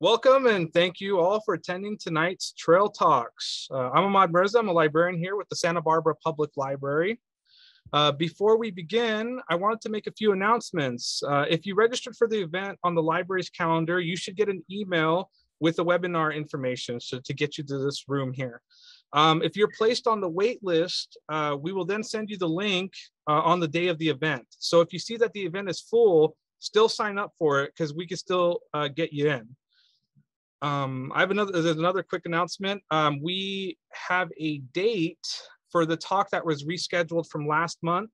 Welcome and thank you all for attending tonight's Trail Talks. Uh, I'm Ahmad Mirza, I'm a librarian here with the Santa Barbara Public Library. Uh, before we begin, I wanted to make a few announcements. Uh, if you registered for the event on the library's calendar, you should get an email with the webinar information so to get you to this room here. Um, if you're placed on the wait list, uh, we will then send you the link uh, on the day of the event. So if you see that the event is full, still sign up for it because we can still uh, get you in um, I have another, there's another quick announcement. Um, we have a date for the talk that was rescheduled from last month.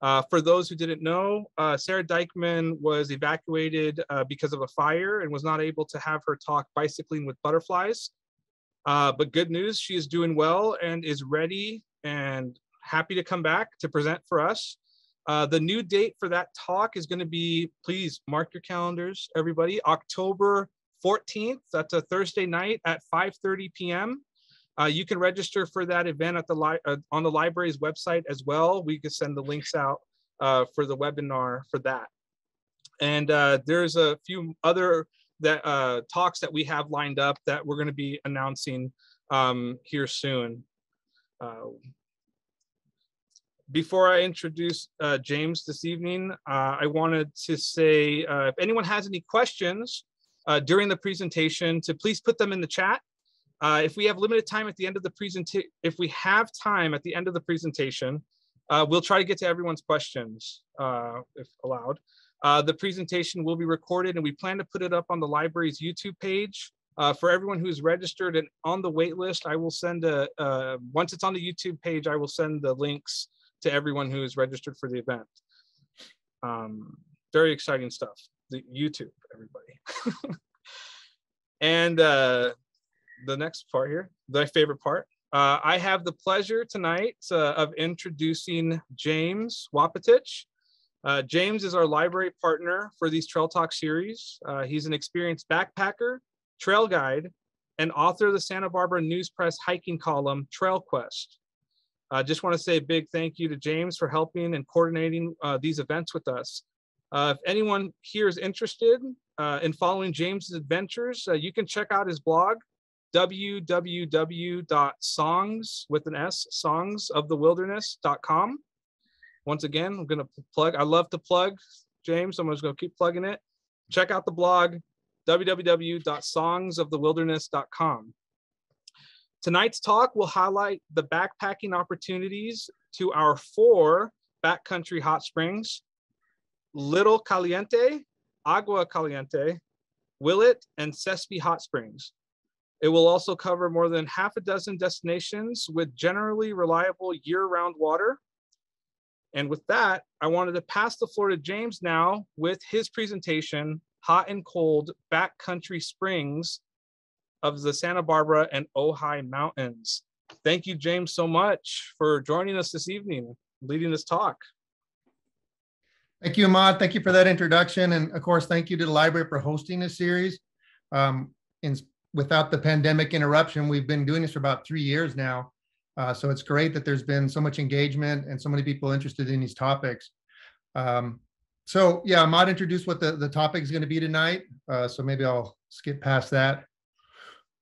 Uh, for those who didn't know, uh, Sarah Dykman was evacuated uh, because of a fire and was not able to have her talk bicycling with butterflies. Uh, but good news, she is doing well and is ready and happy to come back to present for us. Uh, the new date for that talk is going to be, please mark your calendars, everybody, October 14th. That's a Thursday night at 5:30 p.m. Uh, you can register for that event at the li- uh, on the library's website as well. We can send the links out uh, for the webinar for that. And uh, there's a few other that uh, talks that we have lined up that we're going to be announcing um, here soon. Uh, before I introduce James this evening, I wanted to say if anyone has any questions, uh, during the presentation to please put them in the chat. Uh, if we have limited time at the end of the presentation, if we have time at the end of the presentation, uh, we'll try to get to everyone's questions uh, if allowed. Uh, the presentation will be recorded and we plan to put it up on the library's YouTube page. Uh, for everyone who's registered and on the wait list, I will send a, once it's on the YouTube page, I will send the links to everyone who is registered for the event. Um, very exciting stuff the YouTube, everybody. and uh, the next part here, my favorite part. Uh, I have the pleasure tonight uh, of introducing James Wapotich. Uh, James is our library partner for these Trail Talk series. Uh, he's an experienced backpacker, trail guide, and author of the Santa Barbara News Press hiking column, Trail Quest. I just want to say a big thank you to James for helping and coordinating uh, these events with us. Uh, if anyone here is interested uh, in following James's adventures, uh, you can check out his blog, www.songs with an S, songsofthewilderness.com. Once again, I'm going to plug, I love to plug James, I'm just going to keep plugging it. Check out the blog, www.songsofthewilderness.com. Tonight's talk will highlight the backpacking opportunities to our four backcountry hot springs Little Caliente, Agua Caliente, Willett, and Sespe Hot Springs. It will also cover more than half a dozen destinations with generally reliable year-round water. And with that, I wanted to pass the floor to James now with his presentation, Hot and Cold Backcountry Springs of the Santa Barbara and Ojai Mountains. Thank you, James, so much for joining us this evening, leading this talk. Thank you, Ahmad. Thank you for that introduction. And of course, thank you to the library for hosting this series. Um, in, without the pandemic interruption, we've been doing this for about three years now. Uh, so it's great that there's been so much engagement and so many people interested in these topics. Um, so yeah, Ahmad introduced what the, the topic is going to be tonight. Uh, so maybe I'll skip past that.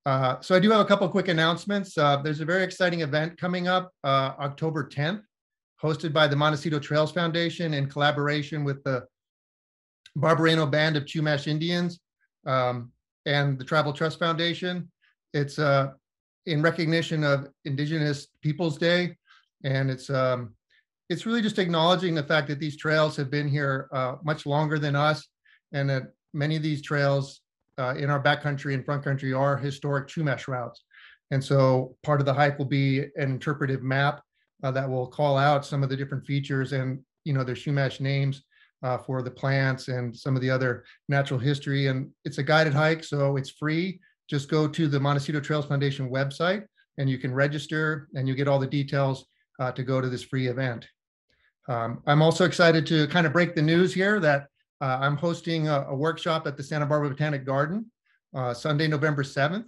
Uh, so I do have a couple quick announcements. Uh, there's a very exciting event coming up uh, October 10th hosted by the Montecito Trails Foundation in collaboration with the Barbareno Band of Chumash Indians um, and the Tribal Trust Foundation. It's uh, in recognition of Indigenous Peoples Day, and it's um, it's really just acknowledging the fact that these trails have been here uh, much longer than us, and that many of these trails uh, in our backcountry and front country are historic Chumash routes. And so part of the hike will be an interpretive map uh, that will call out some of the different features and you know their Chumash names uh, for the plants and some of the other natural history. And it's a guided hike, so it's free. Just go to the Montecito Trails Foundation website and you can register and you get all the details uh, to go to this free event. Um, I'm also excited to kind of break the news here that uh, I'm hosting a, a, workshop at the Santa Barbara Botanic Garden uh, Sunday, November 7th.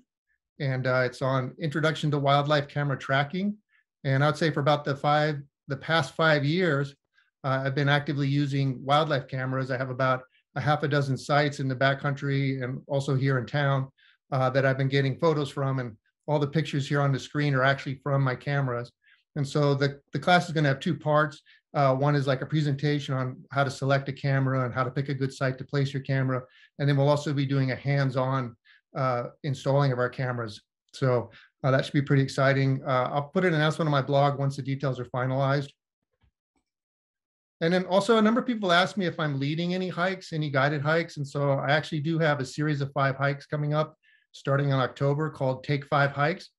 And uh, it's on Introduction to Wildlife Camera Tracking. And I'd say for about the five, the past five years, uh, I've been actively using wildlife cameras. I have about a half a dozen sites in the backcountry and also here in town uh, that I've been getting photos from. And all the pictures here on the screen are actually from my cameras. And so the, the class is going to have two parts. Uh, one is like a presentation on how to select a camera and how to pick a good site to place your camera. And then we'll also be doing a hands-on uh, installing of our cameras. So uh, that should be pretty exciting. Uh, I'll put an announcement on my blog once the details are finalized. And then also a number of people ask me if I'm leading any hikes, any guided hikes. And so I actually do have a series of five hikes coming up starting in October called Take Five Hikes.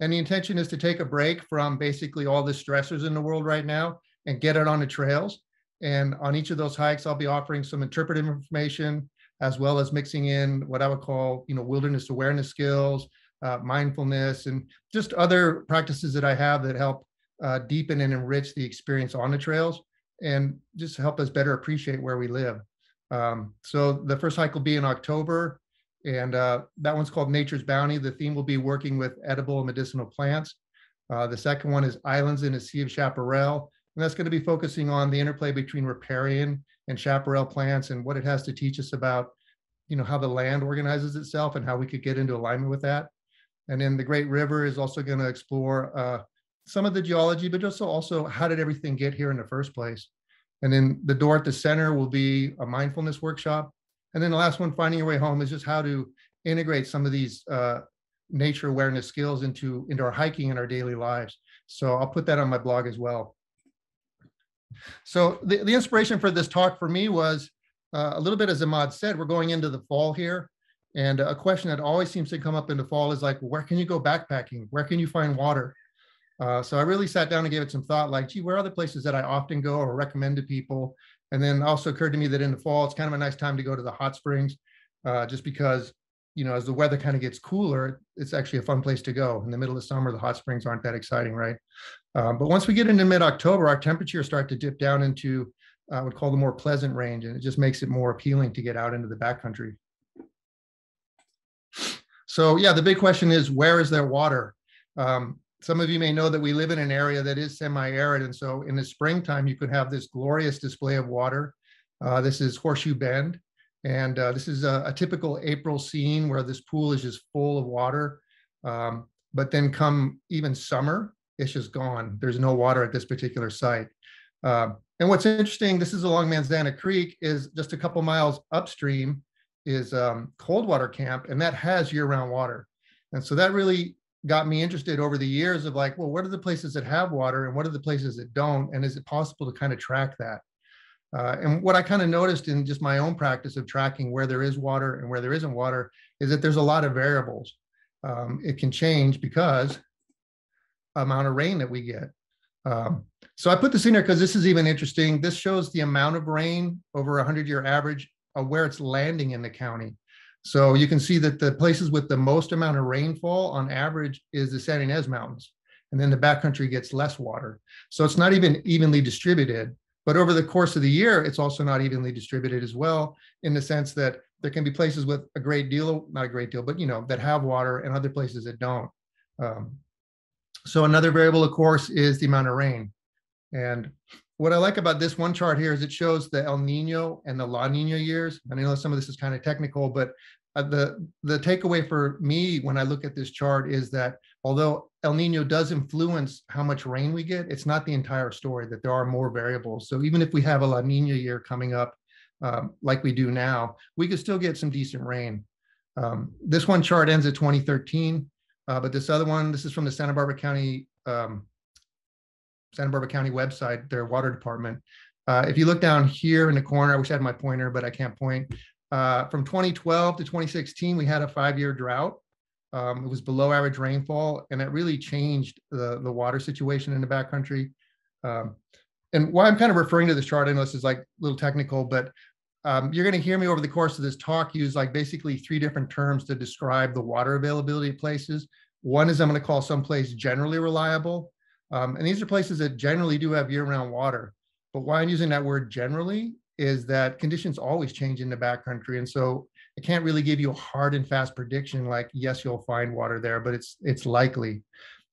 And the intention is to take a break from basically all the stressors in the world right now and get it on the trails. And on each of those hikes, I'll be offering some interpretive information as well as mixing in what I would call, you know, wilderness awareness skills, uh, mindfulness, and just other practices that I have that help uh, deepen and enrich the experience on the trails and just help us better appreciate where we live. Um, so the first hike will be in October, and uh, that one's called Nature's Bounty. The theme will be working with edible and medicinal plants. Uh, the second one is Islands in a Sea of Chaparral, and that's going to be focusing on the interplay between riparian and chaparral plants and what it has to teach us about, you know, how the land organizes itself and how we could get into alignment with that. And then the Great River is also going to explore uh, some of the geology, but also also how did everything get here in the first place? And then the door at the center will be a mindfulness workshop. And then the last one, finding your way home, is just how to integrate some of these uh, nature awareness skills into, into our hiking and our daily lives. So I'll put that on my blog as well. So the, the inspiration for this talk for me was uh, a little bit as Ahmad said, we're going into the fall here. And a question that always seems to come up in the fall is like, where can you go backpacking? Where can you find water? Uh, so I really sat down and gave it some thought, like, gee, where are the places that I often go or recommend to people? And then also occurred to me that in the fall, it's kind of a nice time to go to the hot springs, uh, just because, you know, as the weather kind of gets cooler, it's actually a fun place to go. In the middle of summer, the hot springs aren't that exciting, right? Um, but once we get into mid-October, our temperatures start to dip down into, uh, I would call the more pleasant range, and it just makes it more appealing to get out into the backcountry. So yeah, the big question is, where is there water? Um, some of you may know that we live in an area that is semi-arid. And so in the springtime, you could have this glorious display of water. Uh, this is Horseshoe Bend. And uh, this is a, a, typical April scene where this pool is just full of water. Um, but then come even summer, it's just gone. There's no water at this particular site. Uh, and what's interesting, this is along Manzana Creek, is just a couple miles upstream is um, Coldwater Camp, and that has year-round water. And so that really got me interested over the years of like, well, what are the places that have water and what are the places that don't? And is it possible to kind of track that? Uh, and what I kind of noticed in just my own practice of tracking where there is water and where there isn't water is that there's a lot of variables. Um, it can change because amount of rain that we get. Um, so I put this in here because this is even interesting. This shows the amount of rain over a 100 year average where it's landing in the county. So you can see that the places with the most amount of rainfall on average is the San Ynez Mountains. And then the backcountry gets less water. So it's not even evenly distributed. But over the course of the year, it's also not evenly distributed as well, in the sense that there can be places with a great deal, not a great deal, but you know, that have water and other places that don't. Um, so another variable, of course, is the amount of rain. And what I like about this one chart here is it shows the El Nino and the La Nina years. And I know some of this is kind of technical, but uh, the the takeaway for me when I look at this chart is that although El Nino does influence how much rain we get, it's not the entire story. That there are more variables. So even if we have a La Nina year coming up, um, like we do now, we could still get some decent rain. Um, this one chart ends at 2013, uh, but this other one, this is from the Santa Barbara County um, Santa Barbara County website, their water department. Uh, if you look down here in the corner, I wish I had my pointer, but I can't point. Uh, from 2012 to 2016, we had a five-year drought. Um, it was below average rainfall, and that really changed the, the water situation in the backcountry. Um, and why I'm kind of referring to this chart, I know this is like a little technical, but um, you're going to hear me over the course of this talk use like basically three different terms to describe the water availability of places. One is I'm going to call some place generally reliable. Um, and these are places that generally do have year-round water. But why I'm using that word generally is that conditions always change in the backcountry. And so I can't really give you a hard and fast prediction like, yes, you'll find water there, but it's it's likely.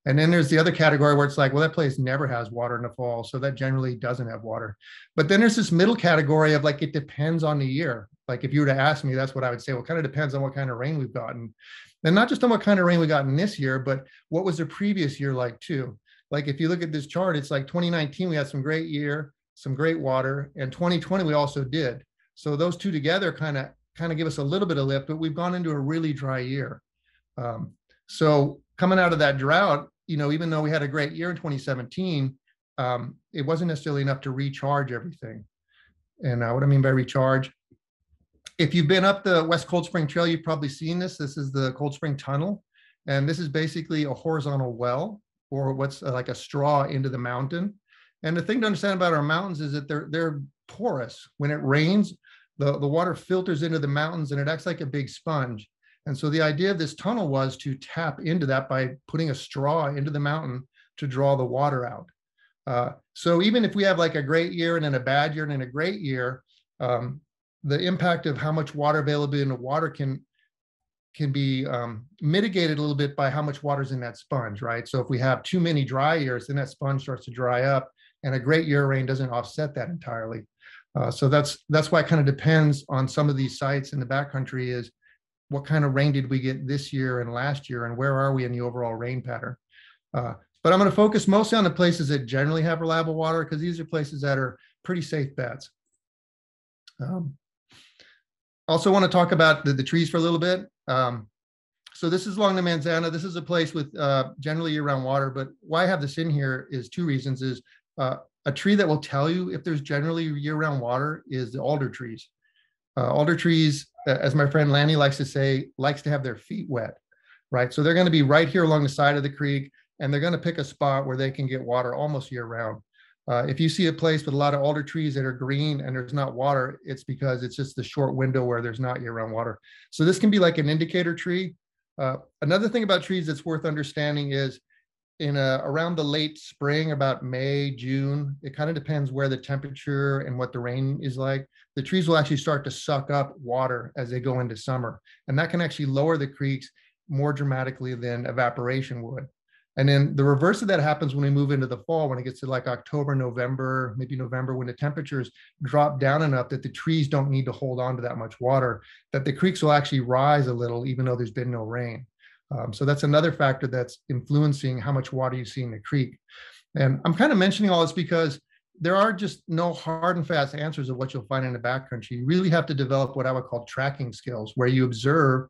And then there's the other category where it's like, well, that place never has water in the fall. So that generally doesn't have water. But then there's this middle category of like, it depends on the year. Like if you were to ask me, that's what I would say. Well, kind of depends on what kind of rain we've gotten. And not just on what kind of rain we got in this year, but what was the previous year like too? Like if you look at this chart, it's like 2019, we had some great year, some great water, and 2020 we also did. So those two together kind of kind of give us a little bit of lift, but we've gone into a really dry year. Um, so coming out of that drought, you know, even though we had a great year in 2017, um, it wasn't necessarily enough to recharge everything. And uh, what I mean by recharge, if you've been up the West Cold Spring Trail, you've probably seen this. This is the Cold Spring Tunnel. And this is basically a horizontal well or what's uh, like a straw into the mountain. And the thing to understand about our mountains is that they're they're porous. When it rains, the, the water filters into the mountains and it acts like a big sponge. And so the idea of this tunnel was to tap into that by putting a straw into the mountain to draw the water out. Uh, so even if we have like a great year and then a bad year and then a great year, um, the impact of how much water availability in the water can can be um, mitigated a little bit by how much water's in that sponge, right? So if we have too many dry years, then that sponge starts to dry up, and a great year of rain doesn't offset that entirely. Uh, so that's that's why it kind of depends on some of these sites in the backcountry is what kind of rain did we get this year and last year, and where are we in the overall rain pattern? Uh, but I'm going to focus mostly on the places that generally have reliable water because these are places that are pretty safe bets. Um, also want to talk about the, the trees for a little bit. Um, so this is along the Manzana. This is a place with uh, generally year-round water, but why I have this in here is two reasons. Is uh, a tree that will tell you if there's generally year-round water is the alder trees. Uh, alder trees, as my friend Lanny likes to say, likes to have their feet wet, right? So they're going to be right here along the side of the creek and they're going to pick a spot where they can get water almost year round. Uh, if you see a place with a lot of alder trees that are green and there's not water, it's because it's just the short window where there's not year round water. So this can be like an indicator tree. Uh, another thing about trees that's worth understanding is in a, around the late spring, about May, June, it kind of depends where the temperature and what the rain is like. The trees will actually start to suck up water as they go into summer. And that can actually lower the creeks more dramatically than evaporation would. And then the reverse of that happens when we move into the fall, when it gets to like October, November, maybe November, when the temperatures drop down enough that the trees don't need to hold on to that much water, that the creeks will actually rise a little, even though there's been no rain. Um, so that's another factor that's influencing how much water you see in the creek. And I'm kind of mentioning all this because there are just no hard and fast answers of what you'll find in the backcountry. You really have to develop what I would call tracking skills, where you observe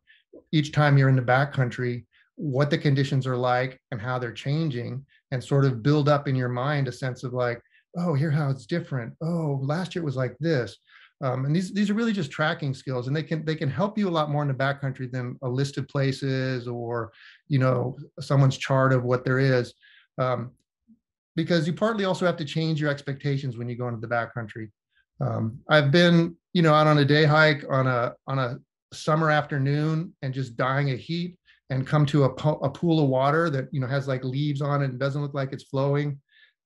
each time you're in the backcountry what the conditions are like and how they're changing and sort of build up in your mind a sense of like oh here how it's different. Oh last year it was like this. Um, and these these are really just tracking skills and they can they can help you a lot more in the backcountry than a list of places or you know someone's chart of what there is. Um, because you partly also have to change your expectations when you go into the backcountry. Um, i've been you know out on a day hike on a on a summer afternoon and just dying of heat and come to a, po- a pool of water that you know has like leaves on it and doesn't look like it's flowing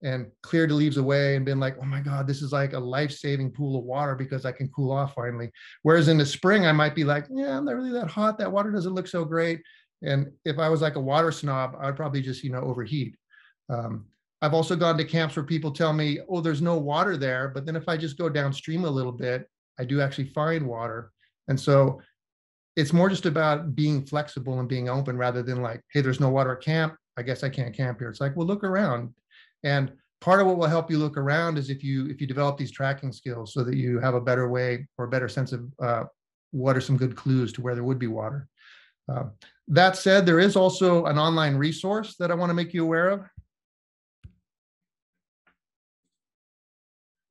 and cleared the leaves away and been like oh my god this is like a life-saving pool of water because i can cool off finally. Whereas in the spring i might be like yeah i'm not really that hot. That water doesn't look so great. And if i was like a water snob i'd probably just you know overheat. Um, i've also gone to camps where people tell me oh there's no water there but then if i just go downstream a little bit i do actually find water. And so it's more just about being flexible and being open rather than like, hey, there's no water at camp. I guess I can't camp here. It's like, well, look around. And part of what will help you look around is if you if you develop these tracking skills so that you have a better way or a better sense of uh, what are some good clues to where there would be water. Uh, that said, there is also an online resource that I want to make you aware of.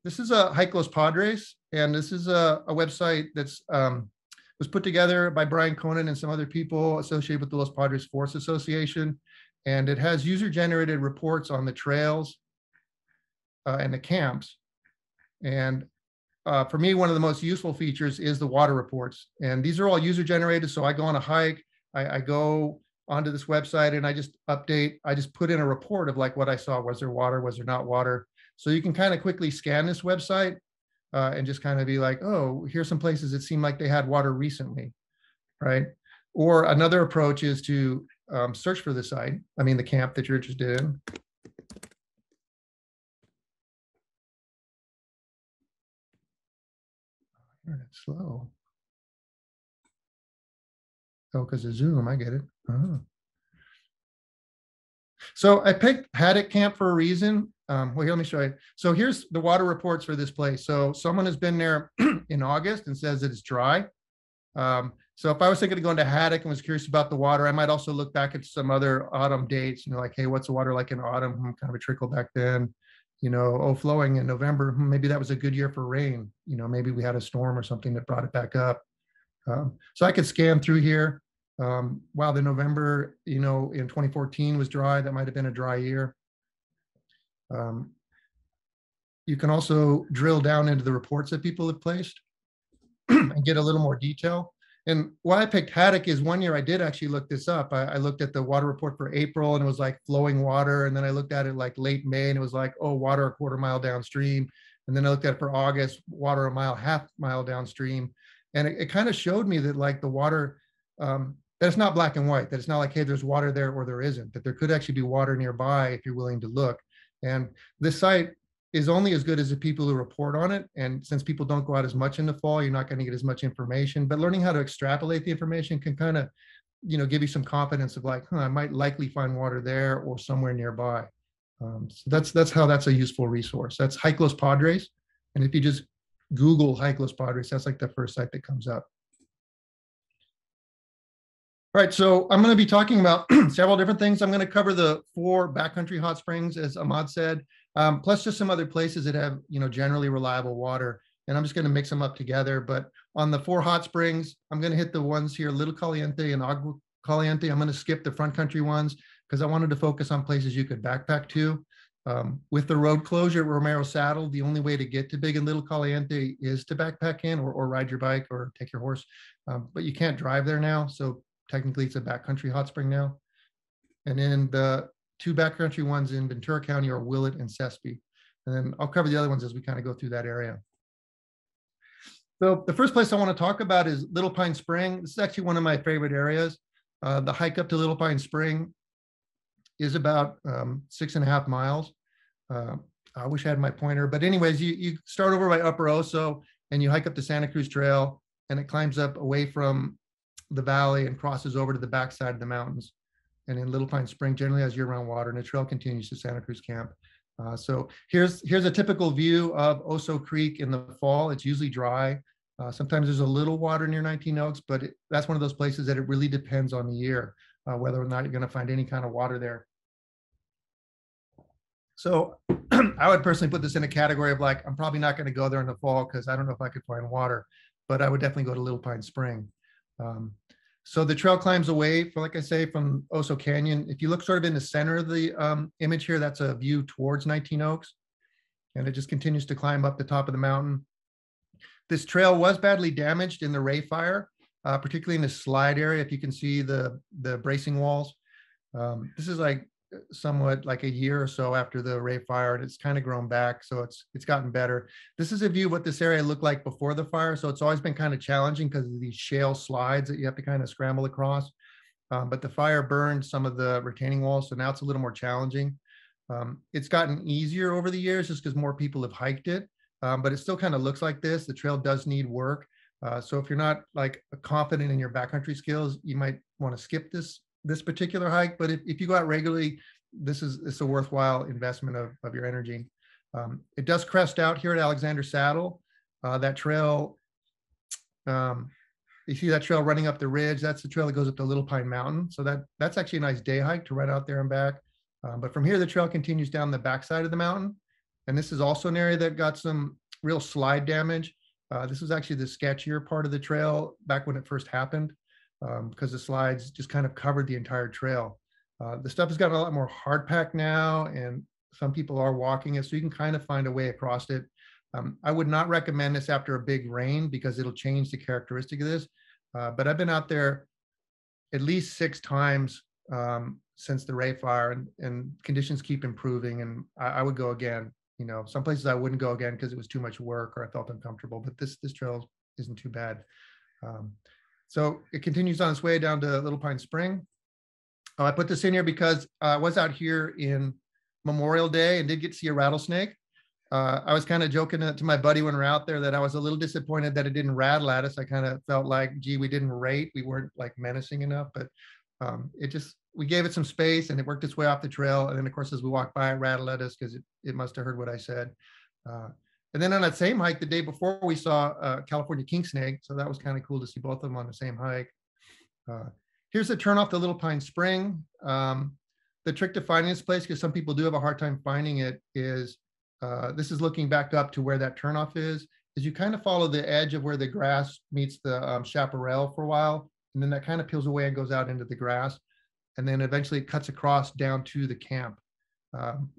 This is a Hike Los Padres, and this is a, a website that's um, was put together by Bryan Conant and some other people associated with the Los Padres Forest Association. And it has user generated reports on the trails uh, and the camps. And uh, for me, one of the most useful features is the water reports. And these are all user generated. So I go on a hike, I, I go onto this website and I just update, I just put in a report of like what I saw. Was there water? Was there not water? So you can kind of quickly scan this website uh, and just kind of be like, oh, here's some places that seem like they had water recently, right? Or another approach is to um, search for the site. I mean, the camp that you're interested in. Internet slow. Oh, because of Zoom, I get it. Oh. So I picked Haddock Camp for a reason. Um, well, here, let me show you. So here's the water reports for this place. So someone has been there in August and says it's dry. Um, so if I was thinking of going to Haddock and was curious about the water, I might also look back at some other autumn dates, you know, like, hey, what's the water like in autumn? Hmm, kind of a trickle back then. You know, oh, flowing in November, hmm, maybe that was a good year for rain. You know, maybe we had a storm or something that brought it back up. Um, so I could scan through here. Um, wow, the November, you know, in 2014 was dry. That might have been a dry year. Um, you can also drill down into the reports that people have placed and get a little more detail. And why I picked Haddock is one year I did actually look this up. I, I, looked at the water report for April and it was like flowing water. And then I looked at it like late May and it was like, oh, water a quarter mile downstream. And then I looked at it for August, water a mile, half mile downstream. And it, it kind of showed me that like the water, um, that it's not black and white, that it's not like, hey, there's water there or there isn't, that there could actually be water nearby if you're willing to look. And this site is only as good as the people who report on it. And since people don't go out as much in the fall, you're not going to get as much information. But learning how to extrapolate the information can kind of, you know, give you some confidence of like, huh, I might likely find water there or somewhere nearby. Um, so that's that's how that's a useful resource. That's Los Padres. And if you just Google Los Padres, that's like the first site that comes up. All right, so I'm going to be talking about several different things. I'm going to cover the four backcountry hot springs, as Ahmad said, um, plus just some other places that have, you know, generally reliable water. And I'm just going to mix them up together. But on the four hot springs, I'm going to hit the ones here, Little Caliente and Agua Caliente. I'm going to skip the front country ones because I wanted to focus on places you could backpack to. Um, with the road closure at Romero Saddle, the only way to get to Big and Little Caliente is to backpack in or, or ride your bike or take your horse. Um, but you can't drive there now. So technically it's a backcountry hot spring now. And then the two backcountry ones in Ventura County are Willett and Sespe. And then I'll cover the other ones as we kind of go through that area. So the first place I want to talk about is Little Pine Spring. This is actually one of my favorite areas. Uh, the hike up to Little Pine Spring is about um, six and a half miles. Uh, I wish I had my pointer, but anyways, you, you start over by Upper Oso and you hike up the Santa Cruz Trail and it climbs up away from the valley and crosses over to the backside of the mountains. And in Little Pine Spring generally has year-round water and the trail continues to Santa Cruz Camp. Uh, so here's here's a typical view of Oso Creek in the fall. It's usually dry. Uh, sometimes there's a little water near 19 Oaks, but it, that's one of those places that it really depends on the year, uh, whether or not you're going to find any kind of water there. So I would personally put this in a category of like, I'm probably not going to go there in the fall because I don't know if I could find water, but I would definitely go to Little Pine Spring. Um, so the trail climbs away, for like I say, from Oso Canyon. If you look sort of in the center of the um, image here, that's a view towards 19 Oaks. And it just continues to climb up the top of the mountain. This trail was badly damaged in the Rey fire, uh, particularly in the slide area. If you can see the, the bracing walls. Um, this is like somewhat like a year or so after the Rey fire, and it's kind of grown back, so it's it's gotten better. This is a view of what this area looked like before the fire, so it's always been kind of challenging because of these shale slides that you have to kind of scramble across. Um, but the fire burned some of the retaining walls, so now it's a little more challenging. Um, it's gotten easier over the years just because more people have hiked it, um, but it still kind of looks like this. The trail does need work. Uh, so if you're not like confident in your backcountry skills, you might want to skip this this particular hike, but if, if you go out regularly, this is it's a worthwhile investment of, of your energy. Um, it does crest out here at Alexander Saddle. Uh, that trail, um, you see that trail running up the ridge. That's the trail that goes up to Little Pine Mountain. So that that's actually a nice day hike to run out there and back. Um, but from here, the trail continues down the backside of the mountain. And this is also an area that got some real slide damage. Uh, this was actually the sketchier part of the trail back when it first happened um, because the slides just kind of covered the entire trail. Uh, the stuff has gotten a lot more hard packed now, and some people are walking it, so you can kind of find a way across it. Um, I would not recommend this after a big rain because it'll change the characteristic of this. Uh, but I've been out there at least six times um, since the Rey fire, and, and conditions keep improving, and I, I, would go again. You know, some places I wouldn't go again because it was too much work or I felt uncomfortable. But this this trail isn't too bad. Um, so it continues on its way down to Little Pine Spring. Uh, I put this in here because uh, I was out here in Memorial Day and did get to see a rattlesnake. uh, I was kind of joking to my buddy when we are out there that I was a little disappointed that it didn't rattle at us. I kind of felt like, gee, we didn't rate, we weren't like menacing enough, but um, it just we gave it some space and it worked its way off the trail. And then of course, as we walked by, it rattled at us because it, it must have heard what I said. Uh, and then on that same hike, the day before, we saw uh, California king snake. So that was kind of cool to see both of them on the same hike. Uh, here's the turn off the Little Pine Spring. Um, the trick to finding this place, because some people do have a hard time finding it, is uh, this is looking back up to where that turnoff is, is you kind of follow the edge of where the grass meets the um, chaparral for a while, and then that kind of peels away and goes out into the grass, and then eventually it cuts across down to the camp. Um,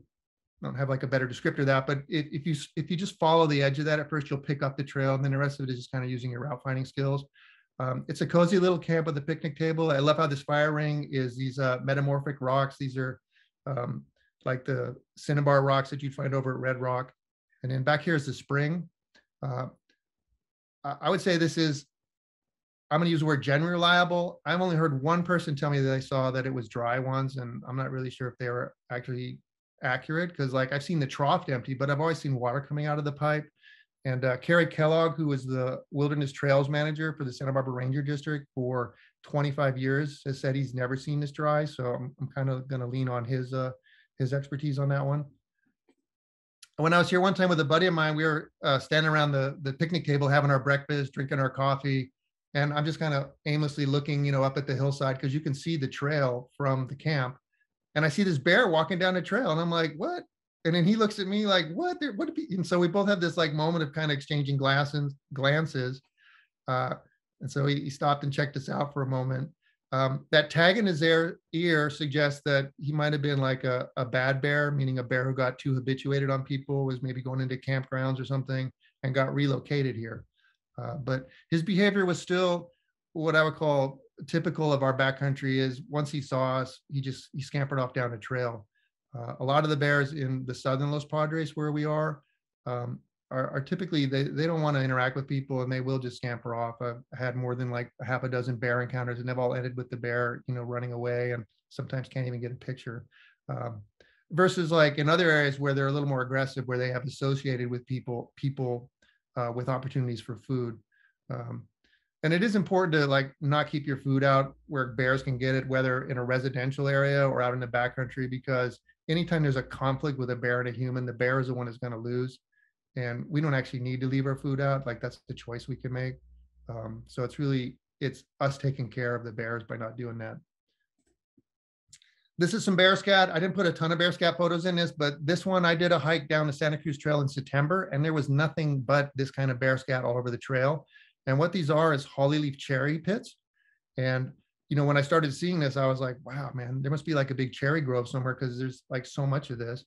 Don't have like a better descriptor of that, but if, if you if you just follow the edge of that at first, you'll pick up the trail, and then the rest of it is just kind of using your route finding skills. Um, it's a cozy little camp with a picnic table. I love how this fire ring is these uh, metamorphic rocks. These are um, like the cinnabar rocks that you'd find over at Red Rock. And then back here is the spring. Uh, I would say this is, I'm going to use the word generally reliable. I've only heard one person tell me that they saw that it was dry ones, and I'm not really sure if they were actually accurate because like I've seen the trough empty, but I've always seen water coming out of the pipe. And uh, Kerry Kellogg, who was the wilderness trails manager for the Santa Barbara Ranger District for 25 years, has said he's never seen this dry. So I'm, I'm kind of going to lean on his uh, his expertise on that one. When I was here one time with a buddy of mine, we were uh, standing around the, the picnic table having our breakfast, drinking our coffee. And I'm just kind of aimlessly looking, you know, up at the hillside because you can see the trail from the camp. And I see this bear walking down the trail. And I'm like, what? And then he looks at me like, what? There, what? And so we both have this like moment of kind of exchanging glances. glances. Uh, and so he, he stopped and checked us out for a moment. Um, that tag in his ear, ear suggests that he might have been like a, a bad bear, meaning a bear who got too habituated on people, was maybe going into campgrounds or something, and got relocated here. Uh, but his behavior was still what I would call typical of our backcountry. Is once he saw us, he just he scampered off down a trail. Uh, a lot of the bears in the southern Los Padres, where we are, um, are, are typically they, they don't want to interact with people and they will just scamper off. I've had more than like a half a dozen bear encounters and they've all ended with the bear, you know, running away and sometimes can't even get a picture. Um, versus like in other areas where they're a little more aggressive, where they have associated with people, people uh, with opportunities for food. Um, and it is important to like not keep your food out where bears can get it, whether in a residential area or out in the backcountry, because anytime there's a conflict with a bear and a human, the bear is the one that's going to lose. And we don't actually need to leave our food out like that's the choice we can make. Um, so it's really it's us taking care of the bears by not doing that. This is some bear scat. I didn't put a ton of bear scat photos in this but this one i did a hike down the santa cruz trail in september and there was nothing but this kind of bear scat all over the trail and what these are is holly leaf cherry pits and you know when i started seeing this i was like wow man there must be like a big cherry grove somewhere because there's like so much of this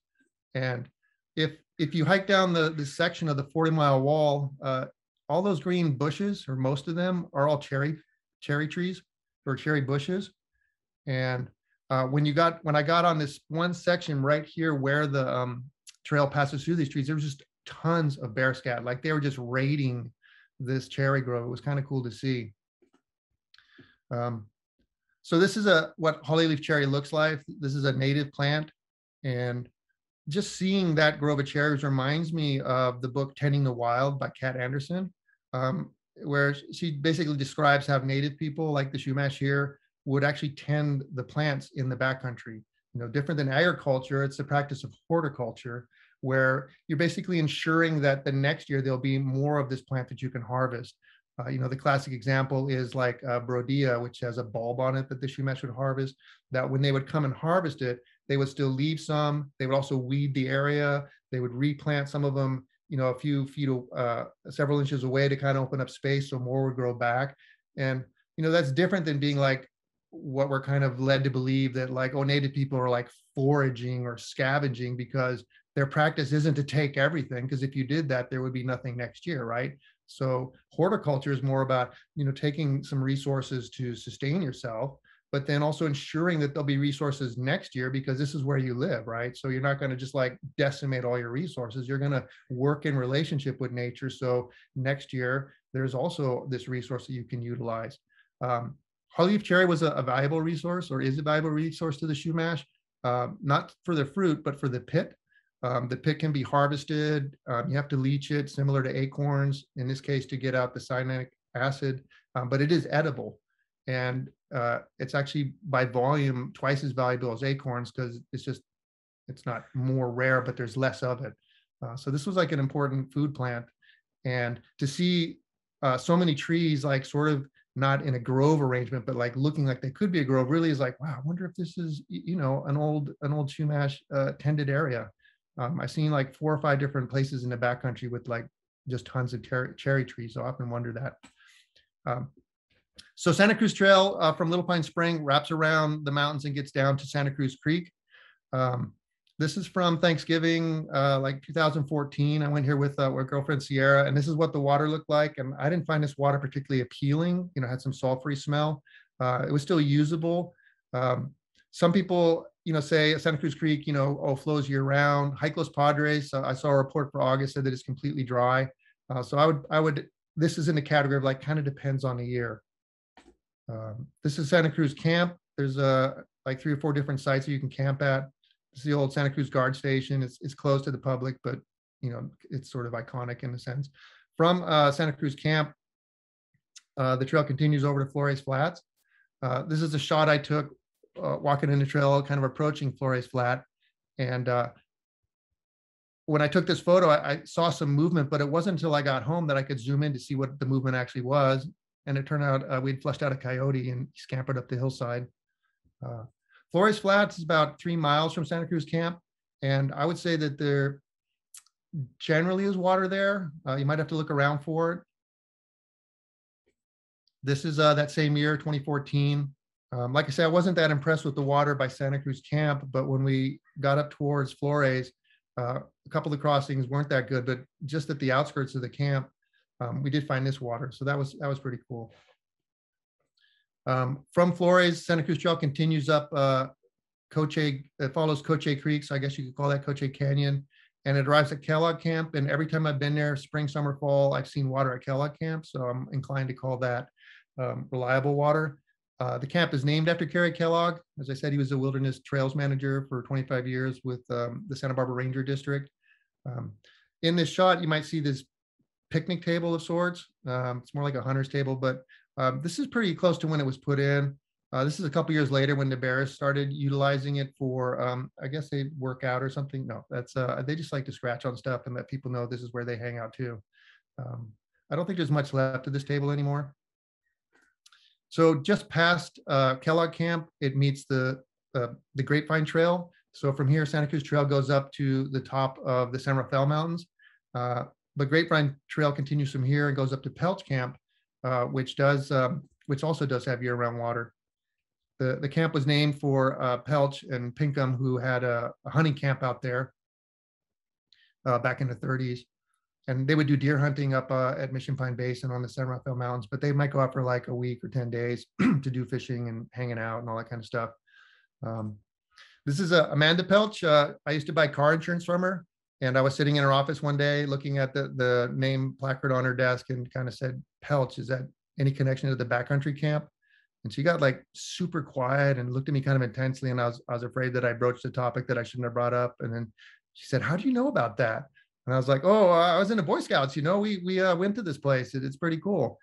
and if if you hike down the the section of the 40 mile wall, uh, all those green bushes, or most of them, are all cherry cherry trees or cherry bushes. And uh, when you got when I got on this one section right here where the um, trail passes through these trees, there was just tons of bear scat. Like they were just raiding this cherry grove. It was kind of cool to see. Um, so this is a what hollyleaf cherry looks like. This is a native plant, and just seeing that grove of cherries reminds me of the book Tending the Wild by Kat Anderson, um, where she basically describes how native people like the Chumash here would actually tend the plants in the backcountry. You know, different than agriculture, it's the practice of horticulture, where you're basically ensuring that the next year there'll be more of this plant that you can harvest. Uh, you know, the classic example is like uh, which has a bulb on it that the Chumash would harvest. That when they would come and harvest it, they would still leave some. They would also weed the area. They would replant some of them, you know, a few feet, uh, several inches away to kind of open up space so more would grow back. And, you know, that's different than being like what we're kind of led to believe that like, oh, native people are like foraging or scavenging because their practice isn't to take everything. Because if you did that, there would be nothing next year, right? So horticulture is more about, you know, taking some resources to sustain yourself but then also ensuring that there'll be resources next year because this is where you live, right? So you're not going to just like decimate all your resources. You're going to work in relationship with nature. So next year, there's also this resource that you can utilize. Um, Hollyleaf cherry was a, a, valuable resource or is a valuable resource to the Chumash, uh, not for the fruit, but for the pit. Um, the pit can be harvested. Um, you have to leach it, similar to acorns, in this case, to get out the cyanic acid, um, but it is edible. And uh, it's actually by volume twice as valuable as acorns because it's just, it's not more rare, but there's less of it. Uh, so this was like an important food plant. And to see uh, so many trees like sort of not in a grove arrangement, but like looking like they could be a grove really is like, wow, I wonder if this is, you know, an old, an old Chumash uh, tended area. Um, I've seen like four or five different places in the backcountry with like just tons of cherry trees. So I often wonder that. Um, so Santa Cruz Trail uh, from Little Pine Spring wraps around the mountains and gets down to Santa Cruz Creek. Um, this is from Thanksgiving, uh, like 2014. I went here with uh, girlfriend Sierra, and this is what the water looked like. And I didn't find this water particularly appealing. You know, had some sulfury smell. Uh, it was still usable. Um, some people, you know, say Santa Cruz Creek, you know, oh, flows year round. Hike Los Padres, uh, I saw a report for August said that it's completely dry. Uh, so I would, I would, this is in the category of like kind of depends on the year. Um, this is Santa Cruz Camp. There's uh, like three or four different sites that you can camp at. It's the old Santa Cruz Guard Station. It's, it's closed to the public, but you know it's sort of iconic in a sense. From uh, Santa Cruz Camp, uh, the trail continues over to Flores Flats. Uh, this is a shot I took uh, walking in the trail, kind of approaching Flores Flat, and uh, when I took this photo, I, I, saw some movement, but it wasn't until I got home that I could zoom in to see what the movement actually was. And it turned out uh, we'd flushed out a coyote and scampered up the hillside. Uh, Flores Flats is about three miles from Santa Cruz Camp. And I would say that there generally is water there. Uh, you might have to look around for it. This is uh, that same year, 2014. Um, like I said, I wasn't that impressed with the water by Santa Cruz Camp, but when we got up towards Flores, uh, a couple of the crossings weren't that good, but just at the outskirts of the camp, um, we did find this water. So that was that was pretty cool. Um, from Flores, Santa Cruz Trail continues up uh, Coche, it follows Coche Creek, so I guess you could call that Coche Canyon, and it arrives at Kellogg Camp. And every time I've been there, spring, summer, fall, I've seen water at Kellogg Camp, so I'm inclined to call that um, reliable water. Uh, the camp is named after Kerry Kellogg. As I said, he was a wilderness trails manager for 25 years with um, the Santa Barbara Ranger District. Um, in this shot, you might see this picnic table of sorts. Um, it's more like a hunter's table, but um, this is pretty close to when it was put in. Uh, this is a couple years later when the Bears started utilizing it for, um, I guess they work out or something. No, that's uh, they just like to scratch on stuff and let people know this is where they hang out too. Um, I don't think there's much left of this table anymore. So just past uh, Kellogg Camp, it meets the uh, the Grapevine Trail. So from here, Santa Cruz Trail goes up to the top of the San Rafael Mountains. Uh, the Grapevine Trail continues from here and goes up to Pelch Camp, uh, which does um, which also does have year-round water. The, the camp was named for uh, Pelch and Pinkham, who had a, a hunting camp out there uh, back in the 30s. And they would do deer hunting up uh, at Mission Pine Basin on the San Rafael Mountains, but they might go out for like a week or 10 days to do fishing and hanging out and all that kind of stuff. Um, this is uh, Amanda Pelch. Uh, I used to buy car insurance from her. And I was sitting in her office one day looking at the, the name placard on her desk and kind of said, Pelch, is that any connection to the backcountry camp? And she got like super quiet and looked at me kind of intensely. And I was, I was afraid that I broached a topic that I shouldn't have brought up. And then she said, How do you know about that? And I was like, Oh, I was in the Boy Scouts. You know, we, we uh, went to this place. It, it's pretty cool.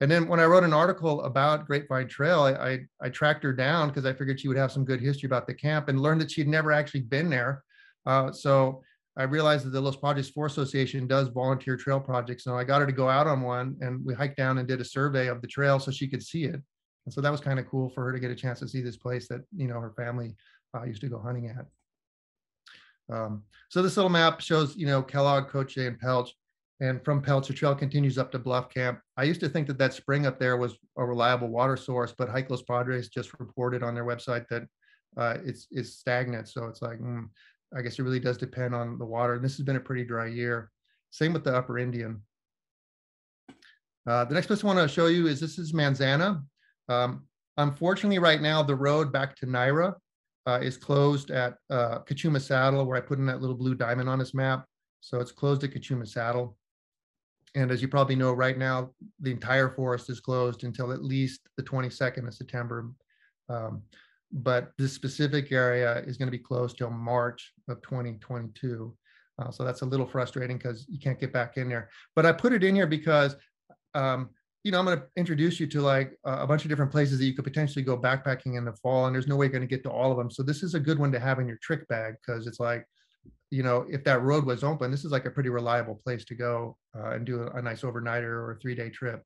And then when I wrote an article about Grapevine Trail, I, I, I tracked her down because I figured she would have some good history about the camp and learned that she'd never actually been there. Uh, so I realized that the Los Padres Forest Association does volunteer trail projects. So I got her to go out on one and we hiked down and did a survey of the trail so she could see it. And so that was kind of cool for her to get a chance to see this place that, you know, her family uh, used to go hunting at. Um, so this little map shows, you know, Kellogg, Coche, and Pelch. And from Pelch, the trail continues up to Bluff Camp. I used to think that that spring up there was a reliable water source, but Hike Los Padres just reported on their website that uh, it's, it's stagnant. So it's like, mm, I guess it really does depend on the water. And this has been a pretty dry year. Same with the upper Indian. Uh, the next place I want to show you is this is Manzana. Um, unfortunately, right now, the road back to Nira uh, is closed at uh, Cachuma Saddle, where I put in that little blue diamond on this map. So it's closed at Cachuma Saddle. And as you probably know, right now, the entire forest is closed until at least the 22nd of September. Um, but this specific area is going to be closed till March of 2022. Uh, so that's a little frustrating because you can't get back in there. But I put it in here because, um, you know, I'm going to introduce you to like a bunch of different places that you could potentially go backpacking in the fall, and there's no way you're going to get to all of them. So this is a good one to have in your trick bag because it's like, you know, if that road was open, this is like a pretty reliable place to go uh, and do a, a nice overnighter or a three day trip.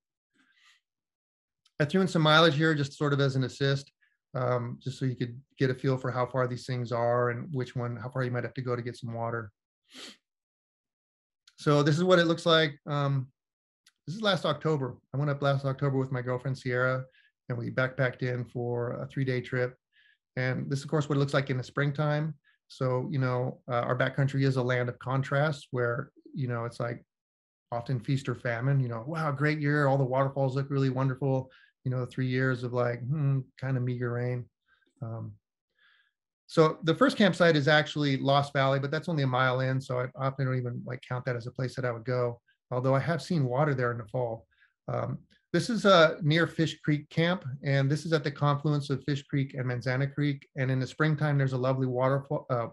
I threw in some mileage here just sort of as an assist, um, just so you could get a feel for how far these things are and which one, how far you might have to go to get some water. So this is what it looks like. Um, this is last October. I went up last October with my girlfriend Sierra and we backpacked in for a three day trip. And this, of course, what it looks like in the springtime. So, you know, uh, our backcountry is a land of contrast where, you know, it's like often feast or famine, you know, wow, great year. All the waterfalls look really wonderful you know, three years of like hmm, kind of meager rain. Um, so the first campsite is actually Lost Valley, but that's only a mile in. So I often don't even like count that as a place that I would go. Although I have seen water there in the fall. Um, this is uh, near Fish Creek Camp, and this is at the confluence of Fish Creek and Manzana Creek. And in the springtime, there's a lovely waterfall, uh,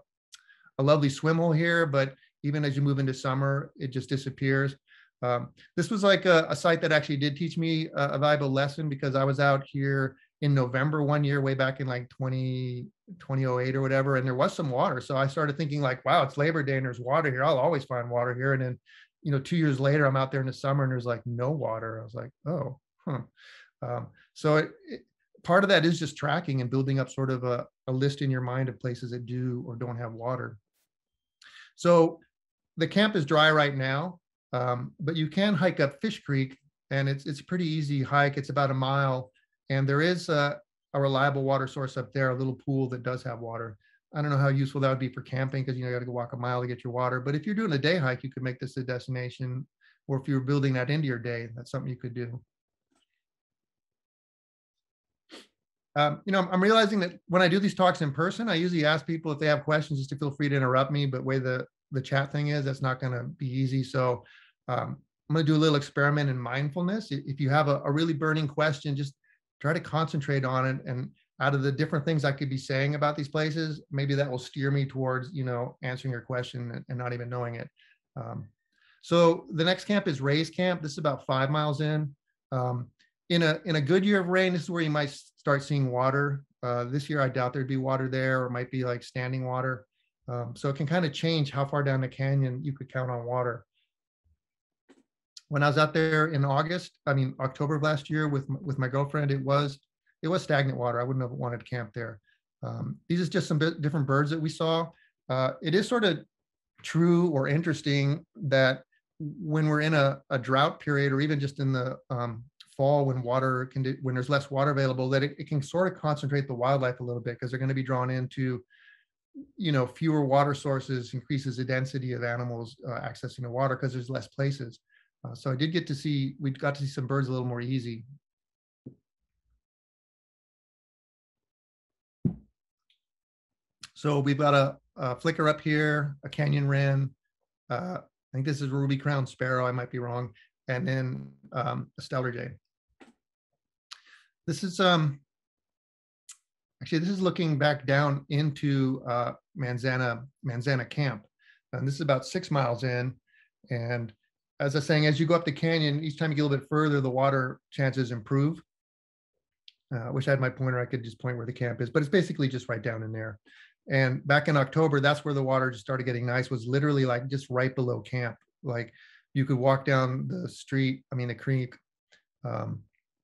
a lovely swim hole here. But even as you move into summer, it just disappears. Um, this was like a, a, site that actually did teach me a, a, valuable lesson because I was out here in November one year, way back in like 20, 2008 or whatever, and there was some water. So I started thinking like, wow, it's Labor Day and there's water here. I'll always find water here. And then, you know, two years later, I'm out there in the summer and there's like no water. I was like, oh, huh. Um, so it, it, part of that is just tracking and building up sort of a, a list in your mind of places that do or don't have water. So the camp is dry right now. Um, but you can hike up Fish Creek, and it's it's a pretty easy hike. It's about a mile, and there is a, a reliable water source up there, a little pool that does have water. I don't know how useful that would be for camping because you know you got to go walk a mile to get your water. But if you're doing a day hike, you could make this a destination, or if you're building that into your day, that's something you could do. Um, you know, I'm realizing that when I do these talks in person, I usually ask people if they have questions just to feel free to interrupt me. But way the the chat thing is, that's not going to be easy. So um, I'm going to do a little experiment in mindfulness. If you have a, a, really burning question, just try to concentrate on it. And out of the different things I could be saying about these places, maybe that will steer me towards, you know, answering your question and, not even knowing it. Um, so the next camp is Ray's Camp. This is about five miles in. Um, in a in a good year of rain, this is where you might start seeing water. Uh, this year, I doubt there'd be water there, or it might be like standing water. Um, so it can kind of change how far down the canyon you could count on water when I was out there in August, I mean October of last year with with my girlfriend, it was it was stagnant water. I wouldn't have wanted to camp there. Um, these are just some different birds that we saw. Uh, it is sort of true or interesting that when we're in a, a drought period, or even just in the um, fall when water can do, when there's less water available, that it, it can sort of concentrate the wildlife a little bit because they're going to be drawn into you know fewer water sources increases the density of animals uh, accessing the water because there's less places uh, so I did get to see, we got to see some birds a little more easy. So we've got a, a flicker up here, a canyon wren. Uh, I think this is ruby crown sparrow. I might be wrong. And then um, a stellar jay. This is um, actually this is looking back down into uh, Manzana Manzana Camp, and this is about six miles in, and as I was saying, as you go up the canyon, each time you get a little bit further, the water chances improve. Uh, wish I had my pointer, I could just point where the camp is, but it's basically just right down in there. And back in October, that's where the water just started getting nice, was literally like just right below camp. Like you could walk down the street, I mean, the creek, um,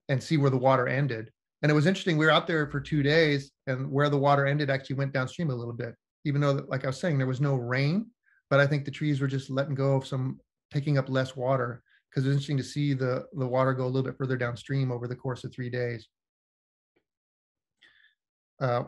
and see where the water ended. And it was interesting. We were out there for two days, and where the water ended actually went downstream a little bit, even though, like I was saying, there was no rain. But I think the trees were just letting go of some picking up less water because it's interesting to see the, the water go a little bit further downstream over the course of three days. Uh,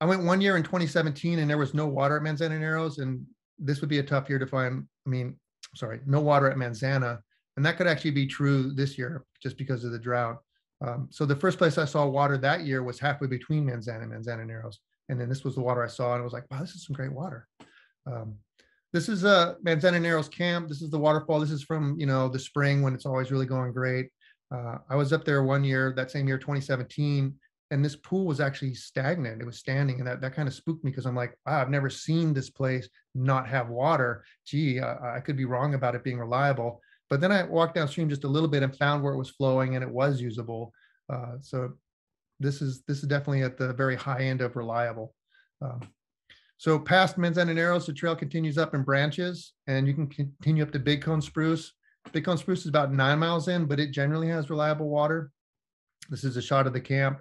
I went one year in 2017 and there was no water at Manzana Narrows and this would be a tough year to find, I mean, sorry, no water at Manzana. And that could actually be true this year just because of the drought. Um, so the first place I saw water that year was halfway between Manzana and Manzana Narrows. And then this was the water I saw and I was like, wow, this is some great water. Um, this is a uh, camp. This is the waterfall. This is from, you know, the spring when it's always really going great. Uh, I was up there one year, that same year, 2017, and this pool was actually stagnant. It was standing, and that that kind of spooked me because I'm like, wow, I've never seen this place not have water. Gee, I, I could be wrong about it being reliable. But then I walked downstream just a little bit and found where it was flowing, and it was usable. Uh, so this is this is definitely at the very high end of reliable. Um, so past Manzana Narrows, the trail continues up in branches, and you can continue up to Big Cone Spruce. Big Cone Spruce is about nine miles in, but it generally has reliable water. This is a shot of the camp.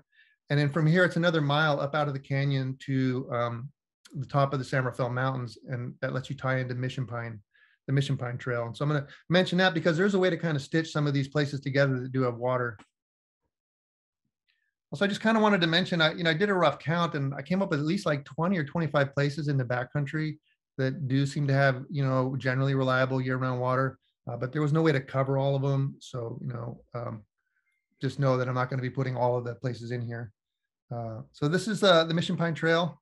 And then from here, it's another mile up out of the canyon to um, the top of the San Rafael Mountains, and that lets you tie into Mission Pine, the Mission Pine Trail. And so I'm going to mention that because there's a way to kind of stitch some of these places together that do have water. Also, I just kind of wanted to mention, I, you know, I did a rough count and I came up with at least like 20 or 25 places in the backcountry that do seem to have, you know, generally reliable year-round water, uh, but there was no way to cover all of them. So, you know, um, just know that I'm not going to be putting all of the places in here. Uh, so this is uh, the Mission Pine Trail.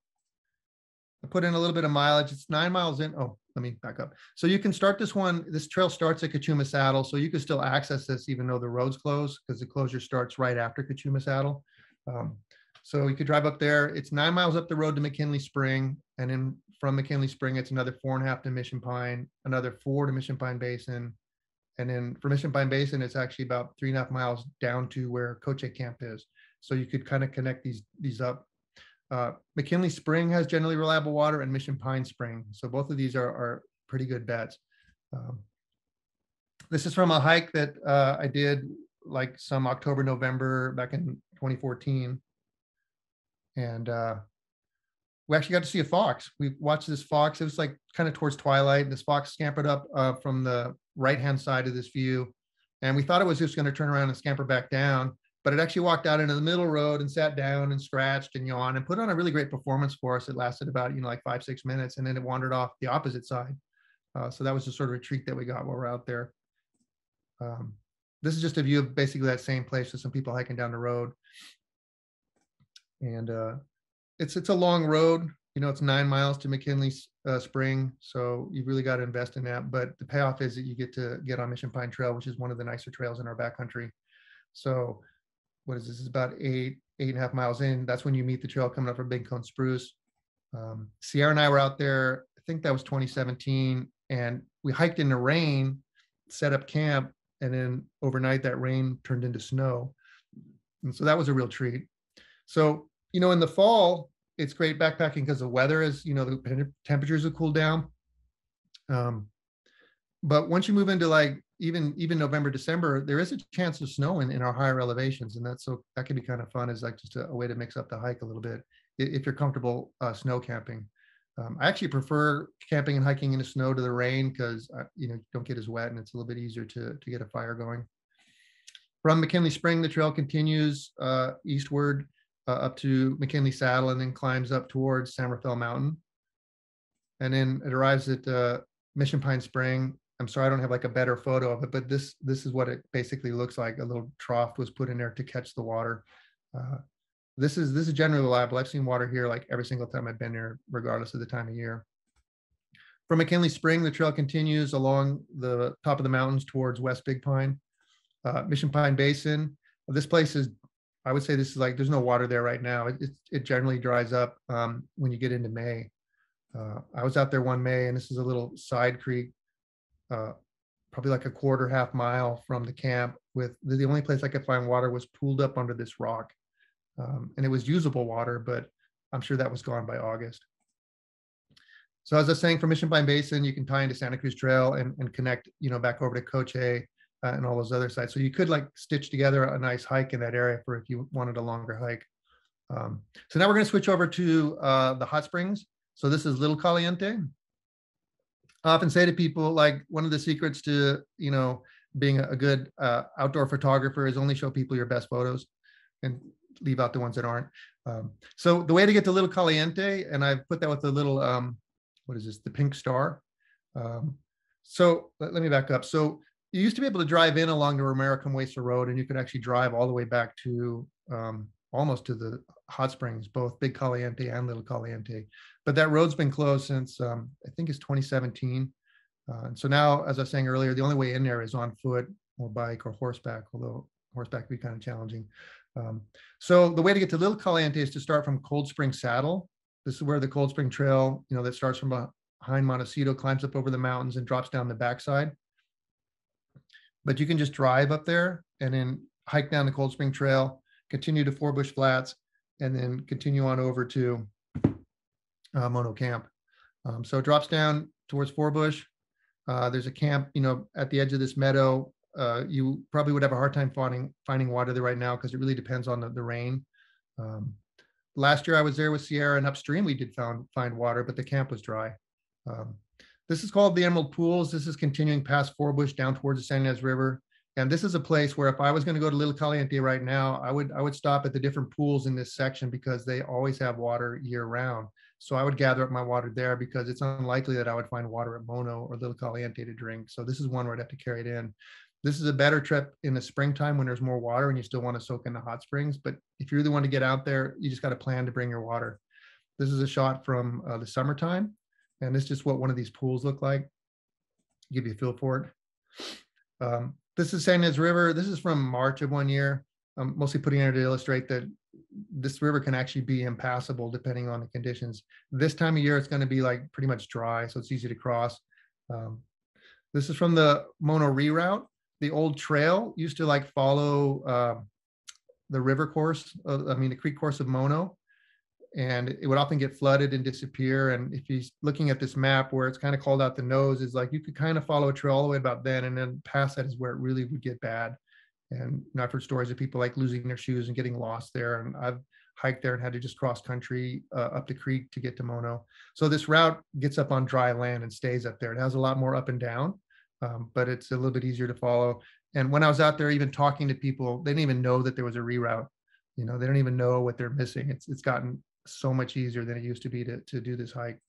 I put in a little bit of mileage. It's nine miles in. Oh, let me back up. So you can start this one. This trail starts at Cachuma Saddle, so you can still access this even though the road's closed because the closure starts right after Cachuma Saddle. Um, so you could drive up there. It's nine miles up the road to McKinley Spring, and then from McKinley Spring, it's another four and a half to Mission Pine, another four to Mission Pine Basin, and then from Mission Pine Basin, it's actually about three and a half miles down to where Coche Camp is. So you could kind of connect these these up. Uh, McKinley Spring has generally reliable water, and Mission Pine Spring. So both of these are are pretty good bets. Um, this is from a hike that uh, I did like some October, November back in 2014. And uh, we actually got to see a fox. We watched this fox. It was like kind of towards twilight. This fox scampered up uh, from the right hand side of this view. And we thought it was just going to turn around and scamper back down. But it actually walked out into the middle road and sat down and scratched and yawned and put on a really great performance for us. It lasted about, you know, like five, six minutes. And then it wandered off the opposite side. Uh, so that was the sort of a treat that we got while we're out there. Um, this is just a view of basically that same place with some people hiking down the road. And uh, it's it's a long road. You know, it's nine miles to McKinley uh, Spring, so you really got to invest in that. But the payoff is that you get to get on Mission Pine Trail, which is one of the nicer trails in our backcountry. So, what is this? is about eight eight and a half miles in. That's when you meet the trail coming up from Big Cone Spruce. Um, Sierra and I were out there. I think that was 2017, and we hiked in the rain, set up camp, and then overnight that rain turned into snow and so that was a real treat so you know in the fall it's great backpacking because the weather is you know the temperatures have cooled down um, but once you move into like even even november december there is a chance of snow in, in our higher elevations and that's so that can be kind of fun as like just a, a way to mix up the hike a little bit if you're comfortable uh, snow camping um, I actually prefer camping and hiking in the snow to the rain because you know don't get as wet and it's a little bit easier to to get a fire going. From McKinley Spring, the trail continues uh, eastward uh, up to McKinley Saddle and then climbs up towards San Rafael Mountain, and then it arrives at uh, Mission Pine Spring. I'm sorry I don't have like a better photo of it, but this this is what it basically looks like. A little trough was put in there to catch the water. Uh, this is this is generally reliable. I've seen water here like every single time I've been here, regardless of the time of year. From McKinley Spring, the trail continues along the top of the mountains towards West Big Pine, uh, Mission Pine Basin. This place is, I would say, this is like there's no water there right now. It it, it generally dries up um, when you get into May. Uh, I was out there one May, and this is a little side creek, uh, probably like a quarter half mile from the camp. With the, only place I could find water was pooled up under this rock um, and it was usable water, but I'm sure that was gone by August. So as I was saying, from Mission Pine Basin, you can tie into Santa Cruz Trail and, and connect, you know, back over to Coche uh, and all those other sites. So you could like stitch together a nice hike in that area for if you wanted a longer hike. Um, so now we're going to switch over to uh, the hot springs. So this is Little Caliente. I often say to people, like one of the secrets to, you know, being a good uh, outdoor photographer is only show people your best photos. And leave out the ones that aren't. Um, so the way to get to Little Caliente, and I've put that with the little, um, what is this, the pink star. Um, so let, let, me back up. So you used to be able to drive in along the Romero Camuesa Road, and you could actually drive all the way back to um, almost to the hot springs, both Big Caliente and Little Caliente. But that road's been closed since um, I think it's 2017. Uh, and so now, as I was saying earlier, the only way in there is on foot or bike or horseback, although horseback would be kind of challenging. Um, so the way to get to Little Caliente is to start from Cold Spring Saddle. This is where the Cold Spring Trail, you know, that starts from behind Montecito, climbs up over the mountains and drops down the backside. But you can just drive up there and then hike down the Cold Spring Trail, continue to Forbush Flats, and then continue on over to uh, Mono Camp. Um, so it drops down towards Forbush. Uh, there's a camp, you know, at the edge of this meadow. Uh, you probably would have a hard time finding finding water there right now because it really depends on the, the rain. Um, last year I was there with Sierra and upstream we did found find water, but the camp was dry. Um, this is called the Emerald Pools. This is continuing past Forbush down towards the San Ynez River. And this is a place where if I was going to go to Little Caliente right now, I would I would stop at the different pools in this section because they always have water year round. So I would gather up my water there because it's unlikely that I would find water at Mono or Little Caliente to drink. So this is one where I'd have to carry it in. This is a better trip in the springtime when there's more water and you still want to soak in the hot springs. But if you really want to get out there, you just got to plan to bring your water. This is a shot from uh, the summertime. And this is just what one of these pools look like. Give you a feel for it. Um, this is San Ynez River. This is from March of one year. I'm mostly putting it in to illustrate that this river can actually be impassable depending on the conditions. This time of year, it's going to be like pretty much dry, so it's easy to cross. Um, this is from the Mono reroute. The old trail used to like follow uh, the river course, of, I mean, the creek course of Mono and it would often get flooded and disappear. And if he's looking at this map where it's kind of called out the nose, is like you could kind of follow a trail all the way about then, and then past that is where it really would get bad. And I've heard stories of people like losing their shoes and getting lost there. And I've hiked there and had to just cross country uh, up the creek to get to Mono. So this route gets up on dry land and stays up there. It has a lot more up and down, um, but it's a little bit easier to follow. And when I was out there, even talking to people, they didn't even know that there was a reroute. You know, they don't even know what they're missing. It's it's gotten so much easier than it used to be to, to do this hike.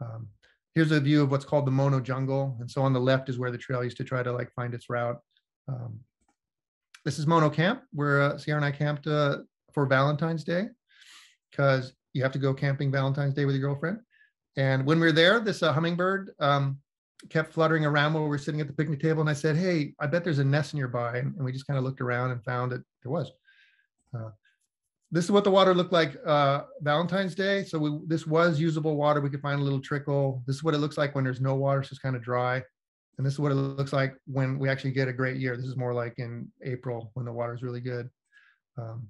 Um, here's a view of what's called the Mono Jungle. And so on the left is where the trail used to try to like find its route. Um, this is Mono Camp, where uh, Sierra and I camped uh, for Valentine's Day because you have to go camping Valentine's Day with your girlfriend. And when we were there, this uh, hummingbird um, kept fluttering around while we were sitting at the picnic table. And I said, Hey, I bet there's a nest nearby. And, we just kind of looked around and found that there was. Uh, this is what the water looked like uh, Valentine's Day. So we, this was usable water. We could find a little trickle. This is what it looks like when there's no water. So It's just kind of dry. And this is what it looks like when we actually get a great year. This is more like in April when the water is really good. Um,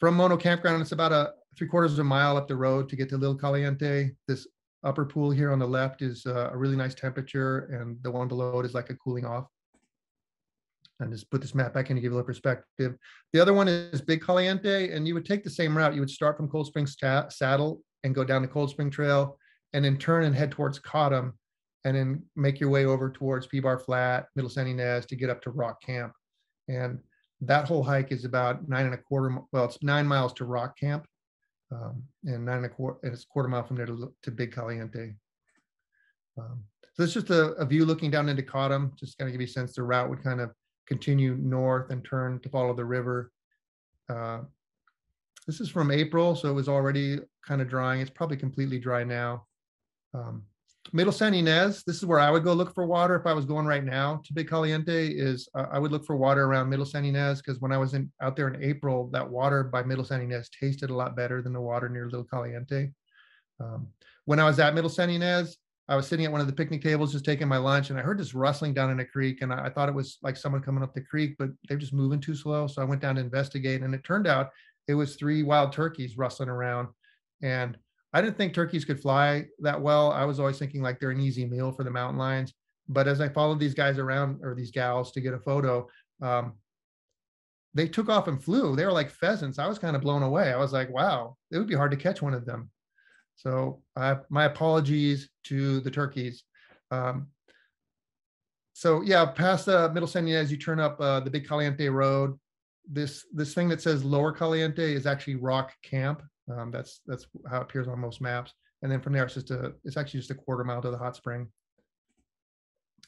from Mono Campground, it's about a three quarters of a mile up the road to get to Little Caliente. This upper pool here on the left is uh, a really nice temperature and the one below it is like a cooling off and just put this map back in to give you a little perspective. The other one is Big Caliente, and you would take the same route. You would start from Cold Spring Saddle and go down the Cold Spring Trail, and then turn and head towards Cottam, and then make your way over towards P-Bar Flat, Middle San Ynez to get up to Rock Camp. And that whole hike is about nine and a quarter, well, it's nine miles to Rock Camp, um, and nine and a quarter, and it's a quarter mile from there to, to Big Caliente. Um, so it's just a, a, view looking down into Cottam, just kind of give you a sense the route would kind of continue north and turn to follow the river. Uh, this is from April, so it was already kind of drying. It's probably completely dry now. Um, Middle San Ynez, this is where I would go look for water if I was going right now to Big Caliente is uh, I would look for water around Middle San Ynez because when I was in out there in April, that water by Middle San Ynez tasted a lot better than the water near Little Caliente. Um, when I was at Middle San Ynez, I was sitting at one of the picnic tables just taking my lunch and I heard this rustling down in a creek and I, I, thought it was like someone coming up the creek, but they're just moving too slow. So I went down to investigate and it turned out it was three wild turkeys rustling around. And I didn't think turkeys could fly that well. I was always thinking like they're an easy meal for the mountain lions. But as I followed these guys around or these gals to get a photo, um, they took off and flew. They were like pheasants. I was kind of blown away. I was like, wow, it would be hard to catch one of them. So uh, my apologies to the turkeys. Um, so yeah, past the Middle San as you turn up uh, the Big Caliente Road. This this thing that says Lower Caliente is actually Rock Camp. Um, that's that's how it appears on most maps. And then from there, it's just a it's actually just a quarter mile to the hot spring.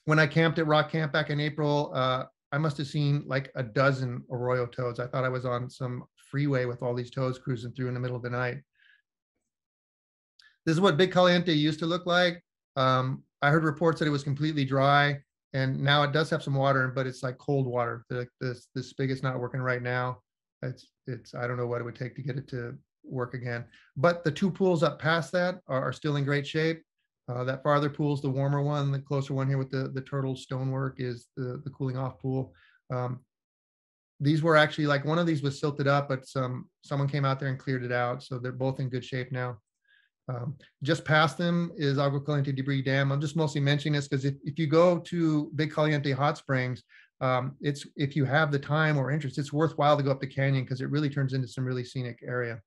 When I camped at Rock Camp back in April, uh, I must have seen like a dozen arroyo toads. I thought I was on some freeway with all these toads cruising through in the middle of the night. This is what Big Caliente used to look like. Um, I heard reports that it was completely dry, and now it does have some water, but it's like cold water. The, this this spigot's not working right now. it's, it's, I don't know what it would take to get it to work again. But the two pools up past that are, are still in great shape. Uh, that farther pool is the warmer one. The closer one here with the, the turtle stonework is the, the cooling off pool. Um, these were actually like one of these was silted up, but some someone came out there and cleared it out. So they're both in good shape now. Um, just past them is Agua Caliente Debris Dam. I'm just mostly mentioning this because if, if you go to Big Caliente Hot Springs, um, it's if you have the time or interest, it's worthwhile to go up the canyon because it really turns into some really scenic area.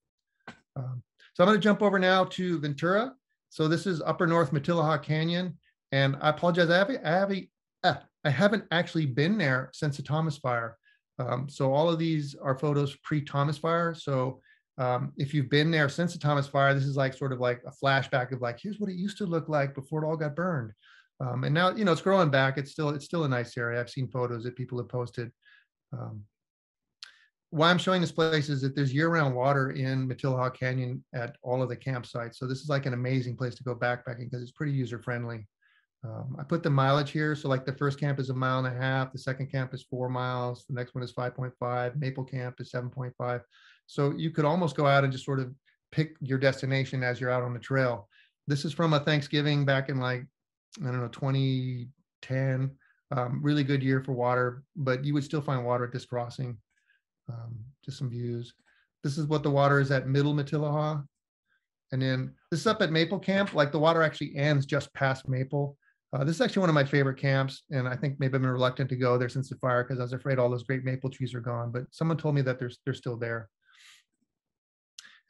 Um, so I'm going to jump over now to Ventura. So this is Upper North Matilija Canyon, and I apologize. I haven't, I haven't, uh, I haven't actually been there since the Thomas Fire. Um, so all of these are photos pre-Thomas Fire. So um, if you've been there since the Thomas Fire, this is like sort of like a flashback of like, here's what it used to look like before it all got burned. Um, and now, you know, it's growing back. It's still, it's still a nice area. I've seen photos that people have posted. Um, why I'm showing this place is that there's year-round water in Matilija Canyon at all of the campsites. So this is like an amazing place to go backpacking because it's pretty user-friendly. Um, I put the mileage here. So like the first camp is a mile and a half. The second camp is four miles. The next one is 5.5. Maple camp is 7.5. So you could almost go out and just sort of pick your destination as you're out on the trail. This is from a Thanksgiving back in like, I don't know, 2010. Um, really good year for water, but you would still find water at this crossing. Um, just some views. This is what the water is at Middle Matilija. And then this is up at Maple Camp. Like the water actually ends just past Maple. Uh, this is actually one of my favorite camps, and I think maybe I've been reluctant to go there since the fire because I was afraid all those great maple trees are gone. But someone told me that they're they're still there.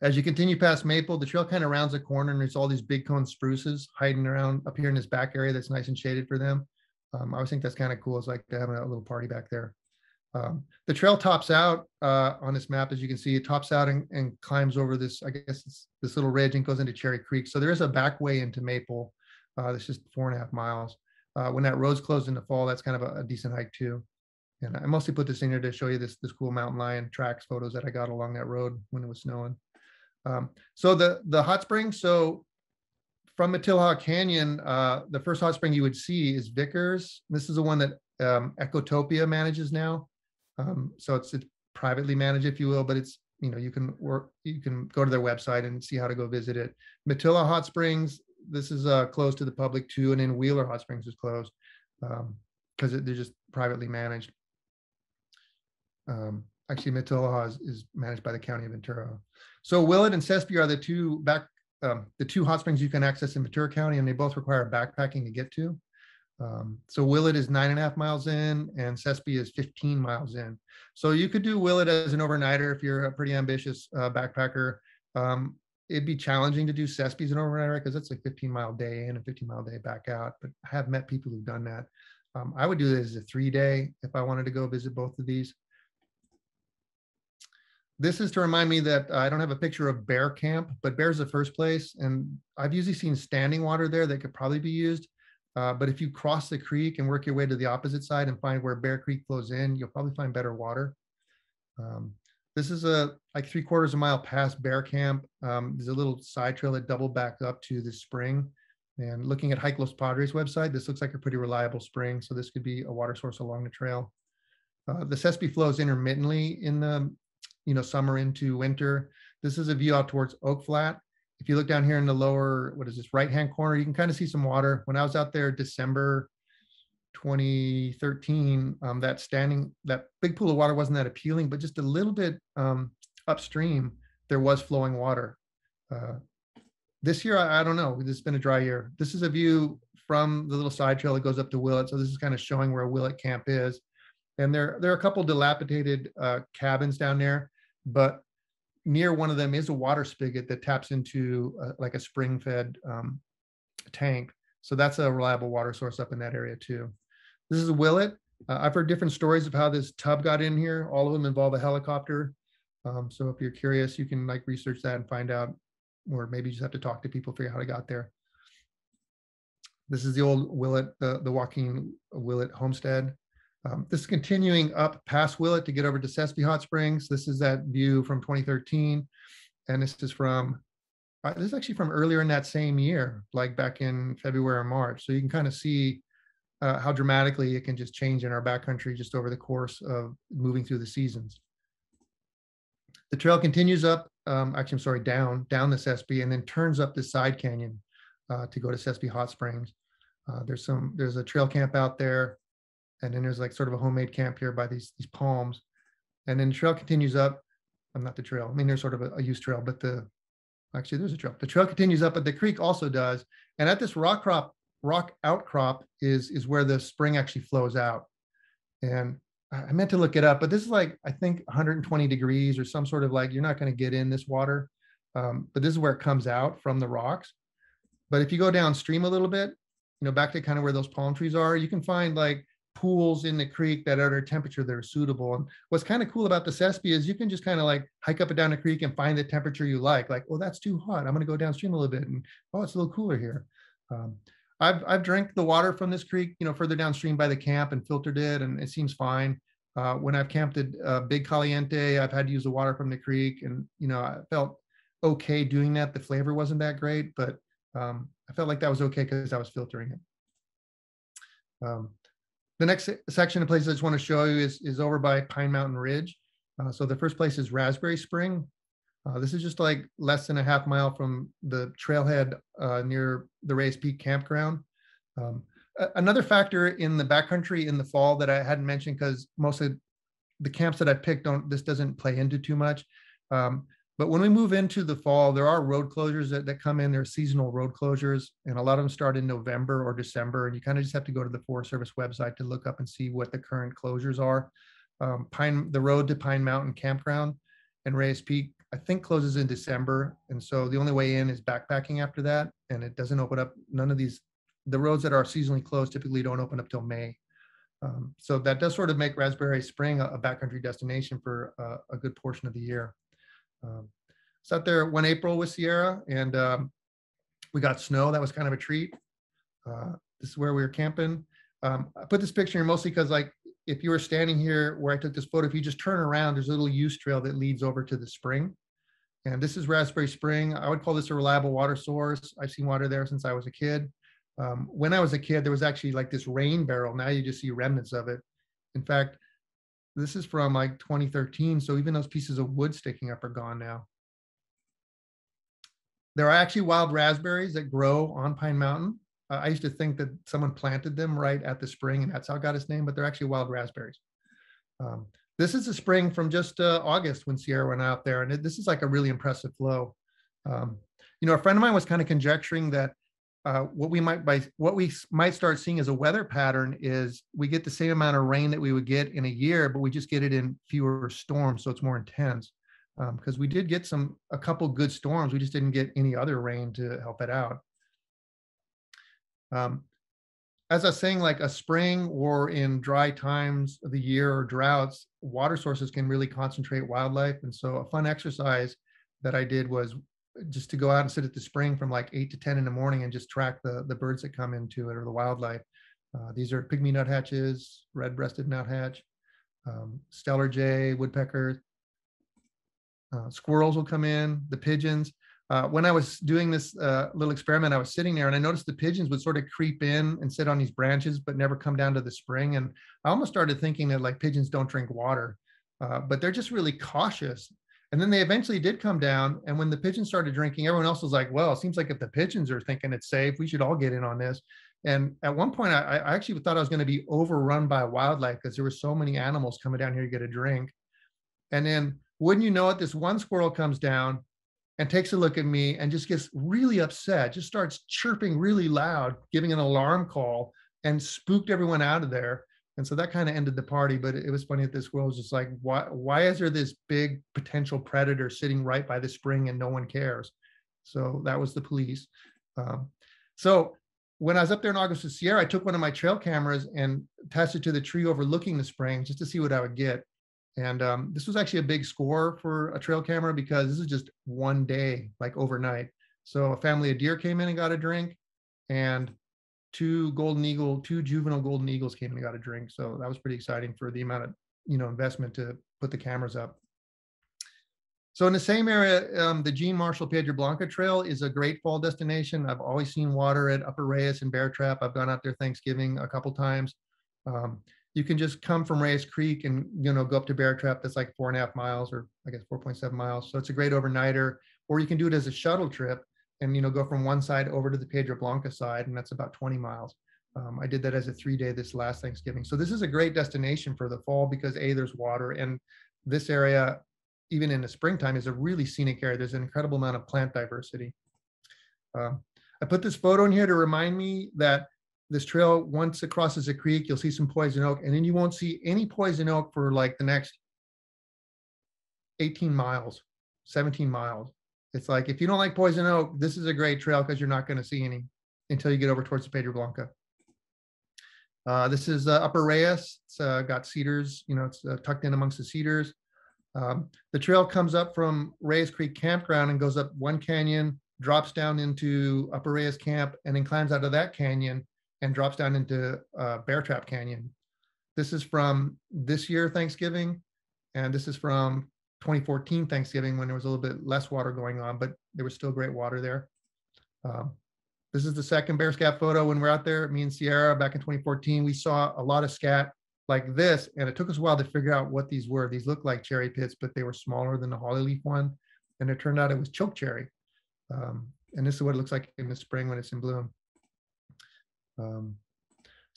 As you continue past Maple, the trail kind of rounds a corner, and there's all these big cone spruces hiding around up here in this back area that's nice and shaded for them. Um, I always think that's kind of cool. It's like having a little party back there. Um, the trail tops out uh, on this map, as you can see, it tops out and, and climbs over this, I guess, this little ridge and goes into Cherry Creek. So there is a back way into Maple. Uh, that's just four and a half miles. Uh, when that road's closed in the fall, that's kind of a, a, decent hike too. And I mostly put this in here to show you this this cool mountain lion tracks photos that I got along that road when it was snowing. Um, so the the hot spring. So from Matilija Canyon, uh, the first hot spring you would see is Vickers. This is the one that um, Ecotopia manages now. Um, so it's, it's privately managed, if you will, but it's you know you can work you can go to their website and see how to go visit it. Matilija Hot Springs, this is uh, closed to the public too, and then Wheeler Hot Springs is closed because um, they're just privately managed. Um, actually, Matilija is, is managed by the County of Ventura. So Willett and Sespe are the two back um, the two hot springs you can access in Ventura County, and they both require backpacking to get to. Um, so Willett is nine and a half miles in and Sespe is 15 miles in. So you could do Willett as an overnighter if you're a pretty ambitious uh, backpacker. Um, it'd be challenging to do Sespe as an overnighter because it's a 15 mile day in and 15 mile day back out. But I have met people who've done that. Um, I would do this as a three day if I wanted to go visit both of these. This is to remind me that I don't have a picture of Bear Camp, but Bear's the first place. And I've usually seen standing water there that could probably be used. Uh, but if you cross the creek and work your way to the opposite side and find where Bear Creek flows in, you'll probably find better water. Um, this is a like three quarters of a mile past Bear Camp. Um, there's a little side trail that double back up to the spring. And looking at Hike Los Padres website, this looks like a pretty reliable spring. So this could be a water source along the trail. Uh, the Sespe flows intermittently in the you know summer into winter. This is a view out towards Oak Flat if you look down here in the lower, what is this, right-hand corner, you can kind of see some water. When I was out there December 2013, um, that standing, that big pool of water wasn't that appealing, but just a little bit um, upstream, there was flowing water. Uh, this year, I, I, don't know, this has been a dry year. This is a view from the little side trail that goes up to Willett. So this is kind of showing where Willett Camp is. And there, there are a couple dilapidated uh, cabins down there, but near one of them is a water spigot that taps into uh, like a spring fed um, tank. So that's a reliable water source up in that area too. This is Willett. Uh, I've heard different stories of how this tub got in here. All of them involve a helicopter. Um, so if you're curious, you can like research that and find out, or maybe you just have to talk to people, figure out how it got there. This is the old Willett, the, the Joaquin Willett homestead. Um, this is continuing up past Willett to get over to Sespe Hot Springs. This is that view from 2013. And this is from, uh, this is actually from earlier in that same year, like back in February or March. So you can kind of see uh, how dramatically it can just change in our backcountry just over the course of moving through the seasons. the trail continues up, um, actually, I'm sorry, down, down the Sespe and then turns up the side canyon uh, to go to Sespe Hot Springs. Uh, there's some, there's a trail camp out there. And then there's like sort of a homemade camp here by these, these palms. And then the trail continues up. I'm not the trail. I mean, there's sort of a, a used trail, but the, actually there's a trail. The trail continues up, but the creek also does. And at this rock crop, rock outcrop is, is where the spring actually flows out. And I meant to look it up, but this is like, I think 120 degrees or some sort of like, you're not going to get in this water. Um, but this is where it comes out from the rocks. But if you go downstream a little bit, you know, back to kind of where those palm trees are, you can find like pools in the creek that are at a temperature that are suitable. And what's kind of cool about the Sespe is you can just kind of like hike up and down the creek and find the temperature you like. Like, oh, that's too hot. I'm going to go downstream a little bit. And oh, it's a little cooler here. Um, I've I've drank the water from this creek, you know, further downstream by the camp and filtered it, and it seems fine. Uh, when I've camped at uh, Big Caliente, I've had to use the water from the creek, and you know, I felt okay doing that. The flavor wasn't that great, but um, I felt like that was okay because I was filtering it. Um, the next section of places I just want to show you is, is over by Pine Mountain Ridge. Uh, so the first place is Raspberry Spring. Uh, this is just like less than a half mile from the trailhead uh, near the Reyes Peak campground. Um, another factor in the backcountry in the fall that I hadn't mentioned because most of the camps that I picked don't this doesn't play into too much. Um, but when we move into the fall, there are road closures that, that come in. There are seasonal road closures, and a lot of them start in November or December. And you kind of just have to go to the Forest Service website to look up and see what the current closures are. Um, Pine, the road to Pine Mountain Campground and Reyes Peak I think closes in December. And so the only way in is backpacking after that. And it doesn't open up, none of these, the roads that are seasonally closed typically don't open up till May. Um, so that does sort of make Raspberry Spring a, a backcountry destination for uh, a good portion of the year. Um, sat there one April with Sierra and um, we got snow. That was kind of a treat. Uh, this is where we were camping. Um, I put this picture here mostly because like if you were standing here where I took this photo, if you just turn around, there's a little use trail that leads over to the spring. And this is Raspberry Spring. I would call this a reliable water source. I've seen water there since I was a kid. Um, when I was a kid, there was actually like this rain barrel. Now you just see remnants of it. In fact, this is from like 2013. So even those pieces of wood sticking up are gone now. There are actually wild raspberries that grow on Pine Mountain. Uh, I used to think that someone planted them right at the spring and that's how it got its name, but they're actually wild raspberries. Um, this is a spring from just uh, August when Sierra went out there, and it, this is like a really impressive flow. Um, you know, a friend of mine was kind of conjecturing that uh, what we might by what we might start seeing as a weather pattern is we get the same amount of rain that we would get in a year, but we just get it in fewer storms, so it's more intense. Because um, we did get some a couple good storms, we just didn't get any other rain to help it out. Um, as I was saying, like a spring or in dry times of the year or droughts, water sources can really concentrate wildlife. And so a fun exercise that I did was just to go out and sit at the spring from like eight to 10 in the morning and just track the, the birds that come into it or the wildlife. Uh, these are pygmy nuthatches, red-breasted nuthatch, um, steller jay, woodpecker, uh, squirrels will come in, the pigeons uh, when I was doing this uh, little experiment, I was sitting there and I noticed the pigeons would sort of creep in and sit on these branches, but never come down to the spring. And I almost started thinking that like pigeons don't drink water, uh, but they're just really cautious. And then they eventually did come down. And when the pigeons started drinking, everyone else was like, well, it seems like if the pigeons are thinking it's safe, we should all get in on this. And at one point, I, I actually thought I was going to be overrun by wildlife because there were so many animals coming down here to get a drink. And then, wouldn't you know it, this one squirrel comes down and takes a look at me and just gets really upset, just starts chirping really loud, giving an alarm call, and spooked everyone out of there. And so that kind of ended the party. But it was funny that this squirrel was just like, why, why is there this big potential predator sitting right by the spring and no one cares? So that was the police. Um, so when I was up there in August with Sierra, I took one of my trail cameras and attached it to the tree overlooking the spring just to see what I would get. And um, this was actually a big score for a trail camera because this is just one day, like overnight. So a family of deer came in and got a drink, and two golden eagle, two juvenile golden eagles came and got a drink. So that was pretty exciting for the amount of you know investment to put the cameras up. So in the same area, um, the Gene Marshall Piedra Blanca Trail is a great fall destination. I've always seen water at Upper Reyes and Bear Trap. I've gone out there Thanksgiving a couple times. Um, you can just come from Reyes Creek and, you know, go up to Bear Trap. That's like four and a half miles or I guess 4.7 miles. So it's a great overnighter, or you can do it as a shuttle trip and, you know, go from one side over to the Piedra Blanca side. And that's about 20 miles. Um, I did that as a three day this last Thanksgiving. So this is a great destination for the fall because A, there's water and this area, even in the springtime, is a really scenic area. There's an incredible amount of plant diversity. Um, I put this photo in here to remind me that this trail, once it crosses a creek, you'll see some poison oak, and then you won't see any poison oak for like the next 18 miles, 17 miles. It's like if you don't like poison oak, this is a great trail because you're not going to see any until you get over towards the Piedra Blanca. Uh, this is uh, Upper Reyes. It's uh, got cedars, you know, it's uh, tucked in amongst the cedars. Um, the trail comes up from Reyes Creek Campground and goes up one canyon, drops down into Upper Reyes Camp, and then climbs out of that canyon and drops down into uh, Bear Trap Canyon. This is from this year Thanksgiving, and this is from 2014 Thanksgiving when there was a little bit less water going on, but there was still great water there. Um, this is the second bear scat photo when we're out there, me and Sierra back in 2014. We saw a lot of scat like this, and it took us a while to figure out what these were. These looked like cherry pits, but they were smaller than the holly leaf one. And it turned out it was choke cherry. Um, and this is what it looks like in the spring when it's in bloom. Um,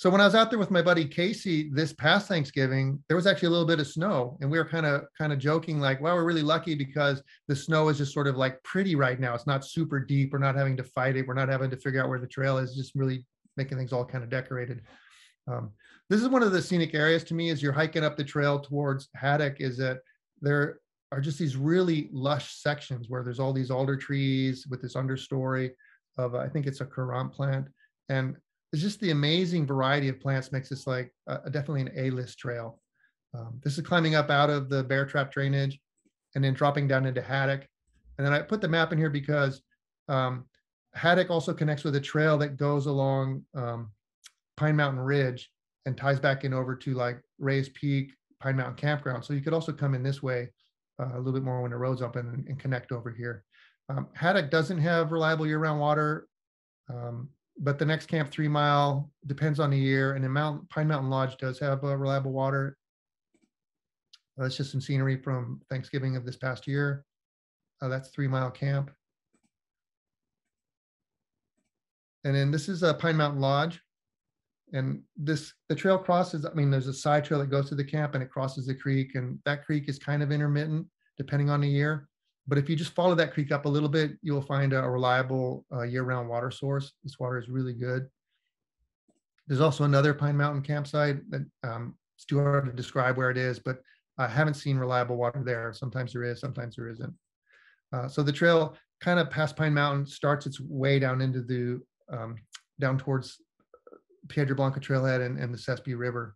so when I was out there with my buddy Casey this past Thanksgiving, there was actually a little bit of snow, and we were kind of kind of joking like, "Well, we're really lucky because the snow is just sort of like pretty right now. It's not super deep. We're not having to fight it. We're not having to figure out where the trail is. Just really making things all kind of decorated." Um, this is one of the scenic areas to me as you're hiking up the trail towards Haddock. Is that there are just these really lush sections where there's all these alder trees with this understory of I think it's a currant plant, and it's just the amazing variety of plants makes this like a, definitely an A-list trail. Um, this is climbing up out of the bear trap drainage and then dropping down into Haddock. And then I put the map in here because um, Haddock also connects with a trail that goes along um, Pine Mountain Ridge and ties back in over to like Reyes Peak, Pine Mountain Campground. So you could also come in this way uh, a little bit more when the road's open and, and connect over here. Um, Haddock doesn't have reliable year-round water. Um, but the next camp three mile depends on the year and the Mount Pine Mountain Lodge does have uh, reliable water. Uh, that's just some scenery from Thanksgiving of this past year. Uh, that's three mile camp. And then this is a Pine Mountain Lodge. And this, the trail crosses, I mean, there's a side trail that goes to the camp and it crosses the creek and that creek is kind of intermittent depending on the year. But if you just follow that creek up a little bit, you'll find a, reliable uh, year-round water source. This water is really good. There's also another Pine Mountain campsite that um, it's too hard to describe where it is, but I haven't seen reliable water there. Sometimes there is, sometimes there isn't. Uh, so the trail kind of past Pine Mountain starts its way down into the, um, down towards Piedra Blanca trailhead and, and the Sespe River.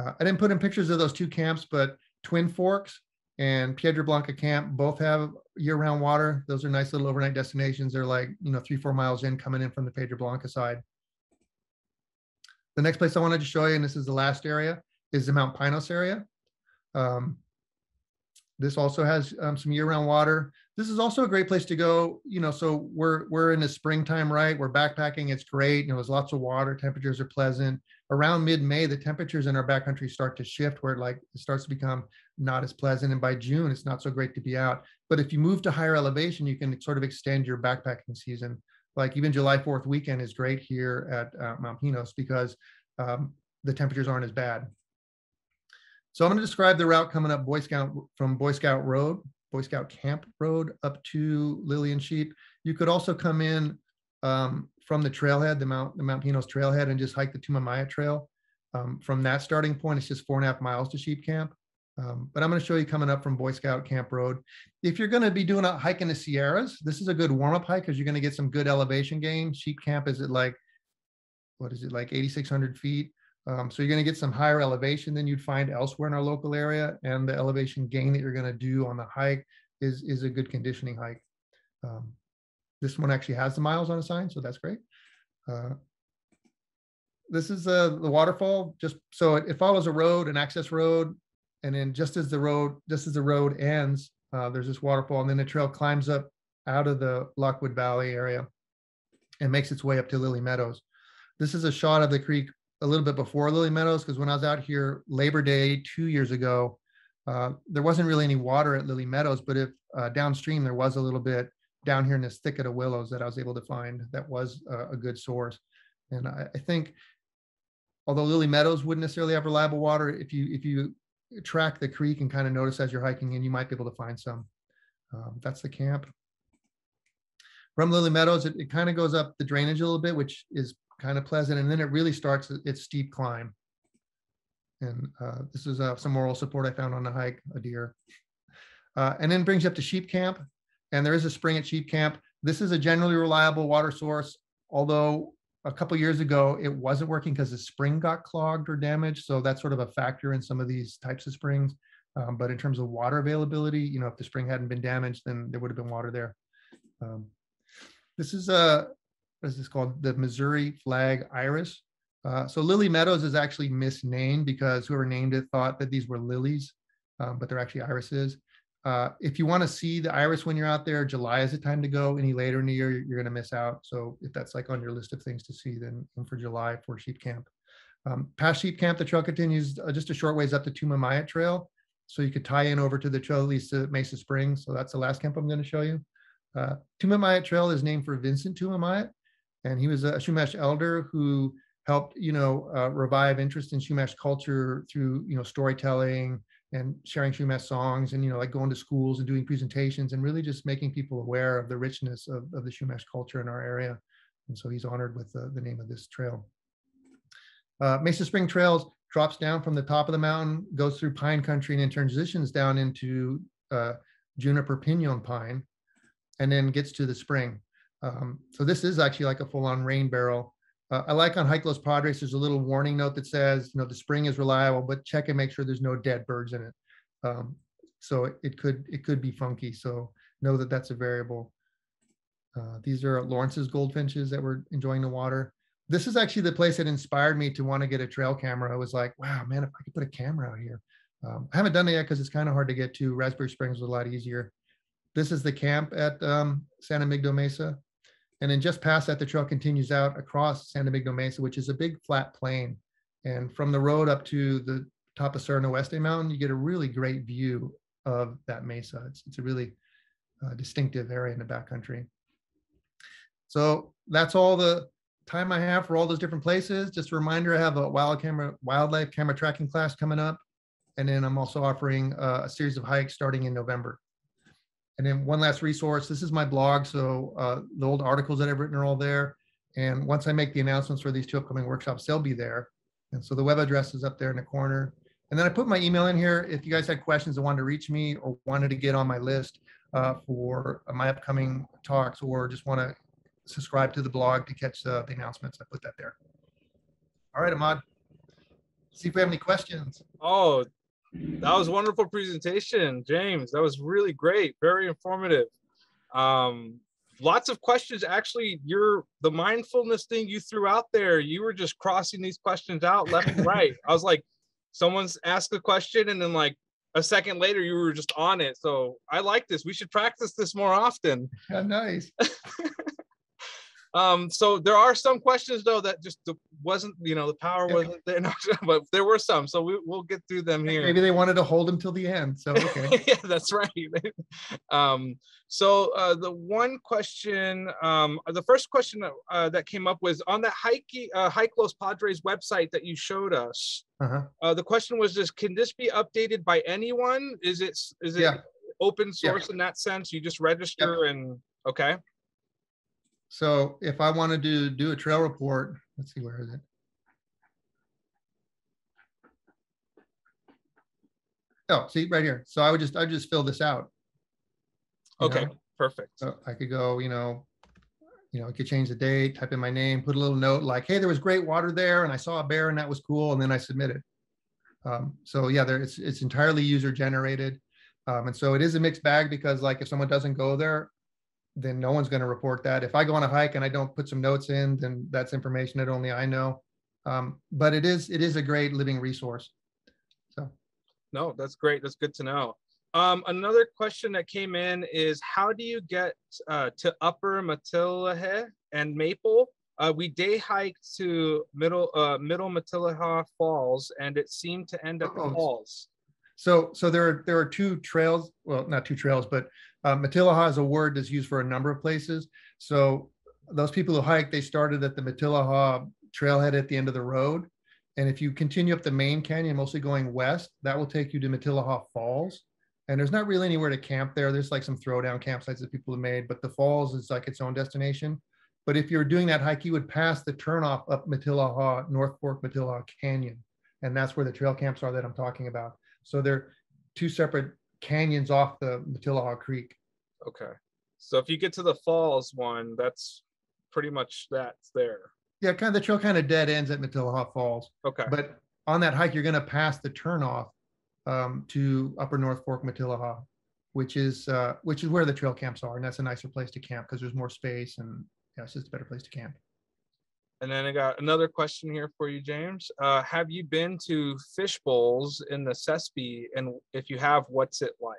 Uh, I didn't put in pictures of those two camps, but Twin Forks and Piedra Blanca Camp both have year-round water. Those are nice little overnight destinations. They're like, you know, three, four miles in coming in from the Piedra Blanca side. The next place I wanted to show you, and this is the last area, is the Mount Pinos area. Um, this also has um, some year-round water. This is also a great place to go. You know, so we're we're in the springtime, right? We're backpacking. It's great. You know, there's lots of water. Temperatures are pleasant. Around mid-May, the temperatures in our backcountry start to shift, where like it starts to become not as pleasant. And by June, it's not so great to be out. But if you move to higher elevation, you can sort of extend your backpacking season. Like even July 4th weekend is great here at uh, Mount Pinos because um, the temperatures aren't as bad. So I'm going to describe the route coming up Boy Scout from Boy Scout Road, Boy Scout Camp Road up to Lillian Sheep. You could also come in um, from the trailhead, the Mount the Mount Pinos trailhead, and just hike the Tumamait Trail. Um, from that starting point, it's just four and a half miles to Sheep Camp. Um, but I'm going to show you coming up from Boy Scout Camp Road. If you're going to be doing a hike in the Sierras, this is a good warm up hike because you're going to get some good elevation gain. Sheep Camp is at like, what is it, like 8,600 feet. Um, so you're going to get some higher elevation than you'd find elsewhere in our local area. And the elevation gain that you're going to do on the hike is, is a good conditioning hike. Um, this one actually has the miles on the sign, so that's great. Uh, this is uh, the waterfall, just so it, it follows a road, an access road and then just as the road, just as the road ends, uh, there's this waterfall, and then the trail climbs up out of the Lockwood Valley area and makes its way up to Lily Meadows. This is a shot of the creek a little bit before Lily Meadows because when I was out here Labor Day two years ago, uh, there wasn't really any water at Lily Meadows, but if uh, downstream there was a little bit down here in this thicket of willows that I was able to find that was a, good source. And I, I, think, although Lily Meadows wouldn't necessarily have reliable water, if you if you track the creek and kind of notice as you're hiking in, you might be able to find some. Um, that's the camp. From Lily Meadows, it, it kind of goes up the drainage a little bit, which is kind of pleasant. And then it really starts its steep climb. And uh, this is uh, some moral support I found on the hike, a deer. Uh, and then brings you up to Sheep Camp. And there is a spring at Sheep Camp. This is a generally reliable water source, although a couple years ago it wasn't working because the spring got clogged or damaged. So that's sort of a factor in some of these types of springs. Um, but in terms of water availability, you know, if the spring hadn't been damaged, then there would have been water there. Um, this is a what is this called? The Missouri flag iris. Uh, so Lily Meadows is actually misnamed because whoever named it thought that these were lilies, um, but they're actually irises. Uh, if you want to see the iris when you're out there, July is the time to go. Any later in the year, you're going to miss out. So if that's like on your list of things to see, then for July for sheep camp. Um, past sheep camp, the trail continues uh, just a short ways up the Tumamait Trail. So you could tie in over to the trail at least to Mesa Springs. So that's the last camp I'm going to show you. Uh, Tumamait Trail is named for Vincent Tumamait and he was a Chumash elder who helped, you know, uh, revive interest in Chumash culture through, you know, storytelling and sharing Chumash songs and, you know, like going to schools and doing presentations and really just making people aware of the richness of, of the Chumash culture in our area. And so he's honored with the, the name of this trail. Uh, Mesa Spring Trails drops down from the top of the mountain, goes through pine country and then transitions down into uh, juniper pinon pine and then gets to the spring. Um, so this is actually like a full-on rain barrel. Uh, I like on Hike Los Padres, there's a little warning note that says, you know, the spring is reliable, but check and make sure there's no dead birds in it. Um, so it, it, could it could be funky. So know that that's a variable. Uh, these are Lawrence's goldfinches that were enjoying the water. This is actually the place that inspired me to want to get a trail camera. I was like, wow, man, if I could put a camera out here. Um, I haven't done it yet because it's kind of hard to get to. Raspberry Springs was a lot easier. This is the camp at um, San Emigdio Mesa. And then just past that, the trail continues out across San Emigdio Mesa, which is a big flat plain. And from the road up to the top of Cerro Noroeste Mountain, you get a really great view of that mesa. It's, it's a really uh, distinctive area in the backcountry. So that's all the time I have for all those different places. Just a reminder, I have a wild camera, wildlife camera tracking class coming up. And then I'm also offering uh, a series of hikes starting in November. And then one last resource, this is my blog. So uh, the old articles that I've written are all there. And once I make the announcements for these two upcoming workshops, they'll be there. And so the web address is up there in the corner. And then I put my email in here. If you guys had questions and wanted to reach me or wanted to get on my list uh, for my upcoming talks or just want to subscribe to the blog to catch the announcements, I put that there. All right, Ahmad. See if we have any questions. Oh, that was wonderful presentation, James. That was really great, very informative. Um, lots of questions. Actually, you're the mindfulness thing you threw out there. You were just crossing these questions out left and right. I was like, someone's asked a question, and then like a second later, you were just on it. So I like this. We should practice this more often. Yeah, nice. Um, so there are some questions though that just wasn't, you know, the power wasn't there, but there were some. So we, will get through them here. Maybe they wanted to hold them till the end. So okay. yeah, that's right. um, so uh, the one question, um, the first question that, uh, that came up was on that Hike, uh, Hike Los Padres website that you showed us. Uh-huh. Uh, the question was just, can this be updated by anyone? Is it is it yeah. open source yeah. in that sense? You just register yeah. and okay. So if I wanted to do a trail report, let's see, where is it? Oh, see right here. So I would just, I would just fill this out. Okay, know? perfect. So I could go, you know, you know, I could change the date, type in my name, put a little note like, hey, there was great water there and I saw a bear and that was cool. And then I submit it. Um, so yeah, there it's, it's entirely user generated. Um, and so it is a mixed bag because like if someone doesn't go there, then no one's going to report that. If I go on a hike and I don't put some notes in, then that's information that only I know. Um, but it is it is a great living resource. So, no, that's great. That's good to know. Um, another question that came in is how do you get uh, to Upper Matilija and Maple? Uh, we day hiked to middle uh, middle Matilija Falls, and it seemed to end up Uh-oh. falls. So, so there are there are two trails. Well, not two trails, but uh, Matilija is a word that's used for a number of places. So, those people who hike, they started at the Matilija trailhead at the end of the road, and if you continue up the main canyon, mostly going west, that will take you to Matilija Falls. And there's not really anywhere to camp there. There's like some throwdown campsites that people have made, but the falls is like its own destination. But if you're doing that hike, you would pass the turnoff up Matilija, North Fork Matilija Canyon. And that's where the trail camps are that I'm talking about. So they're two separate canyons off the Matilija Creek. Okay. So if you get to the falls one, that's pretty much that's there. Yeah, kind of the trail kind of dead ends at Matilija Falls. Okay. But on that hike, you're going to pass the turnoff um, to Upper North Fork Matilija, which is uh, which is where the trail camps are, and that's a nicer place to camp because there's more space and yeah, it's just a better place to camp. And then I got another question here for you, James. Uh, have you been to fish bowls in the Sespe? And if you have, what's it like?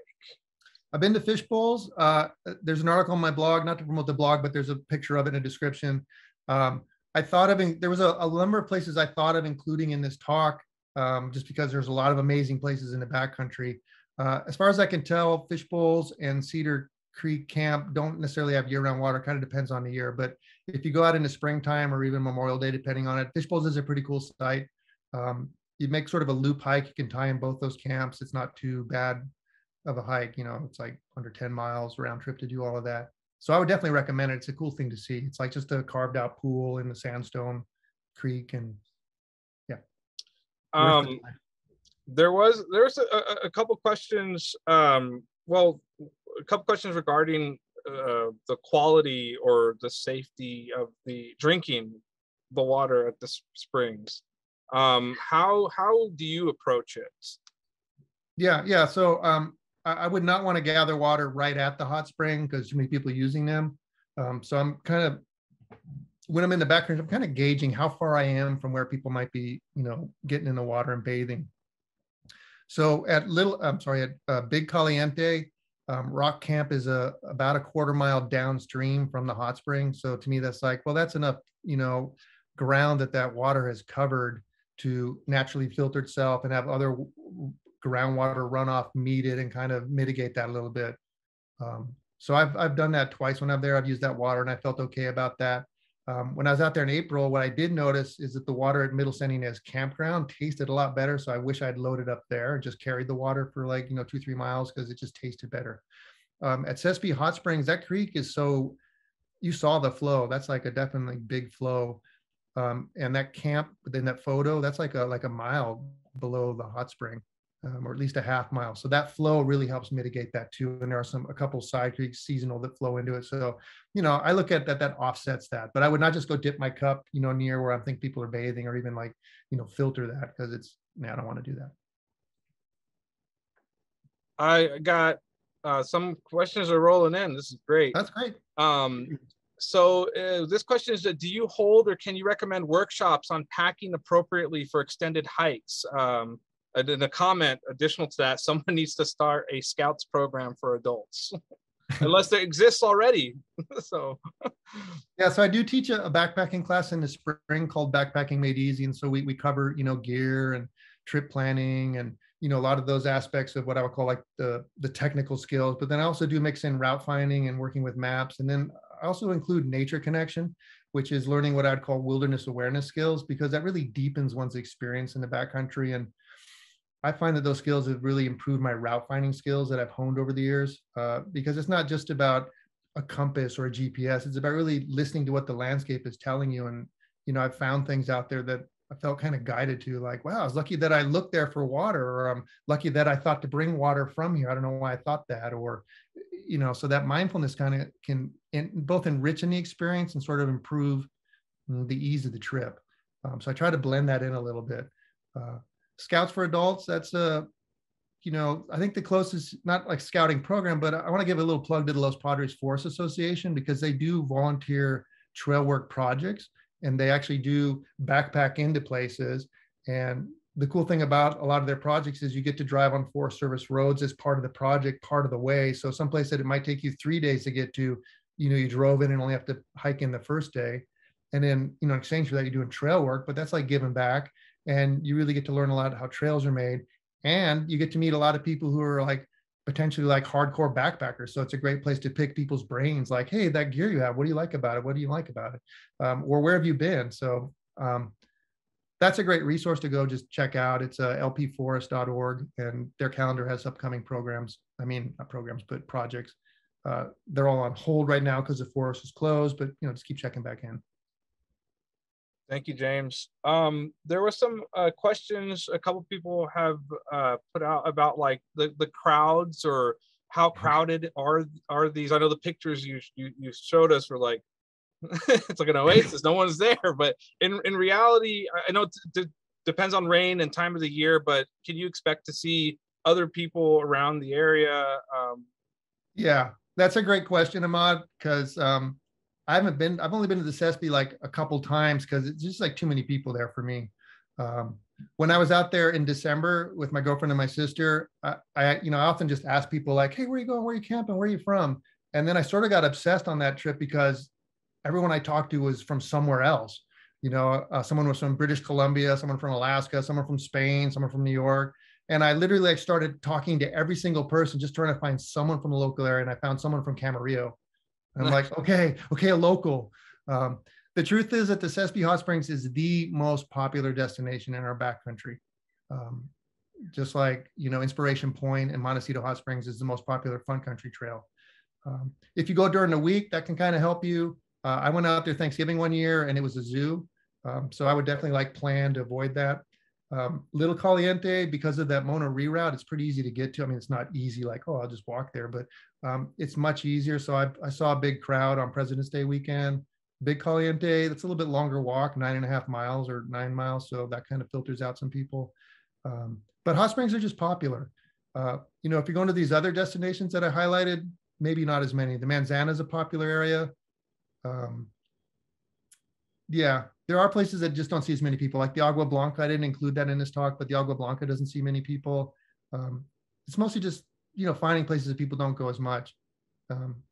I've been to fish bowls. Uh, there's an article on my blog, not to promote the blog, but there's a picture of it in a description. Um, I thought of in, there was a, a, number of places I thought of including in this talk, um, just because there's a lot of amazing places in the backcountry. Uh, as far as I can tell, fish bowls and Cedar Creek Camp don't necessarily have year-round water. Kind of depends on the year, but if you go out in the springtime or even Memorial Day, depending on it, fish bowls is a pretty cool site. Um, you make sort of a loop hike. You can tie in both those camps. It's not too bad of a hike. You know, it's like under 10 miles round trip to do all of that. So I would definitely recommend it. It's a cool thing to see. It's like just a carved out pool in the sandstone creek and yeah. Um, there was there was a, a couple questions. Um, well, a couple questions regarding uh, the quality or the safety of the drinking the water at the springs. Um, how how do you approach it? Yeah, yeah. So um, I, I would not want to gather water right at the hot spring because too many people using them. Um, so I'm kind of when I'm in the background, I'm kind of gauging how far I am from where people might be, you know, getting in the water and bathing. So at little, I'm sorry, at uh, Big Caliente, um, Rock Camp is a about a quarter mile downstream from the hot spring. So to me, that's like, well, that's enough, you know, ground that that water has covered to naturally filter itself and have other groundwater runoff meet it and kind of mitigate that a little bit. Um, so I've I've done that twice when I'm there. I've used that water and I felt okay about that. Um, when I was out there in April, what I did notice is that the water at Middle San Ynez campground tasted a lot better. So I wish I'd loaded up there and just carried the water for like, you know, two, three miles because it just tasted better. Um, at Sespe Hot Springs, that creek is so, you saw the flow. That's like a definitely big flow. Um, and that camp within that photo, that's like a like a mile below the hot spring um, or at least a half mile. So that flow really helps mitigate that too. And there are some a couple side creeks seasonal that flow into it. So you know, I look at that that offsets that. But I would not just go dip my cup, you know, near where I think people are bathing or even like you know filter that because it's man, I don't want to do that. I got uh, some questions are rolling in. This is great. That's great. Um, so uh, this question is, do you hold or can you recommend workshops on packing appropriately for extended hikes? Um, and in a comment additional to that, someone needs to start a scouts program for adults. Unless it exists already. so yeah, so I do teach a, a, backpacking class in the spring called Backpacking Made Easy. And so we, we cover, you know, gear and trip planning and you know a lot of those aspects of what I would call like the the technical skills. But then I also do mix in route finding and working with maps. And then I also include nature connection, which is learning what I'd call wilderness awareness skills, because that really deepens one's experience in the backcountry and I find that those skills have really improved my route finding skills that I've honed over the years uh, because it's not just about a compass or a GPS. It's about really listening to what the landscape is telling you. And, you know, I've found things out there that I felt kind of guided to like, wow, I was lucky that I looked there for water, or I'm lucky that I thought to bring water from here. I don't know why I thought that, or, you know, so that mindfulness kind of can in, both enrich in the experience and sort of improve the ease of the trip. Um, so I try to blend that in a little bit. Uh, Scouts for Adults, that's a, you know, I think the closest, not like scouting program, but I want to give a little plug to the Los Padres Forest Association because they do volunteer trail work projects and they actually do backpack into places. And the cool thing about a lot of their projects is you get to drive on Forest Service roads as part of the project, part of the way. So someplace that it might take you three days to get to, you know, you drove in and only have to hike in the first day. and then you know in exchange for that you're doing trail work but that's like giving back and you really get to learn a lot how trails are made and you get to meet a lot of people who are like potentially like hardcore backpackers. So it's a great place to pick people's brains like hey that gear you have what do you like about it? What do you like about it? Um, or where have you been? So um, that's a great resource to go just check out. It's uh, lpforest.org and their calendar has upcoming programs i mean not programs but projects. Uh, they're all on hold right now because the forest is closed but you know just keep checking back in Thank you, James. Um, there were some uh, questions a couple people have uh, put out about like the, the crowds or how mm-hmm. crowded are are these? I know the pictures you you, you showed us were like it's like an oasis, no one's there. But in in reality, I know it depends on rain and time of the year. But can you expect to see other people around the area? Um, yeah, that's a great question, Ahmad, because um, I haven't been, I've only been to the Sespe like a couple times because it's just like too many people there for me. Um, when I was out there in December with my girlfriend and my sister, I, I, you know, I often just ask people like, Hey, where are you going? Where are you camping? Where are you from? And then I sort of got obsessed on that trip because everyone I talked to was from somewhere else. You know, uh, someone was from British Columbia, someone from Alaska, someone from Spain, someone from New York. And I literally like started talking to every single person, just trying to find someone from the local area. And I found someone from Camarillo. I'm like, okay, okay, a local. Um, the truth is that the Sespe Hot Springs is the most popular destination in our backcountry. Um, just like, you know, Inspiration Point and Montecito Hot Springs is the most popular fun country trail. Um, if you go during the week, that can kind of help you. Uh, I went out there Thanksgiving one year and it was a zoo. Um, so I would definitely like plan to avoid that. Um, Little Caliente, because of that Mono reroute, it's pretty easy to get to. I mean, it's not easy like, oh, I'll just walk there, but um, it's much easier. So I, I saw a big crowd on President's Day weekend. Big Caliente, that's a little bit longer walk, nine and a half miles or nine miles. So that kind of filters out some people. Um, but hot springs are just popular. Uh, you know, if you're going to these other destinations that I highlighted, maybe not as many. The Manzana is a popular area. Um, yeah, there are places that just don't see as many people, like the Agua Blanca. I didn't include that in this talk, but the Agua Blanca doesn't see many people. Um, it's mostly just you know finding places that people don't go as much. Um,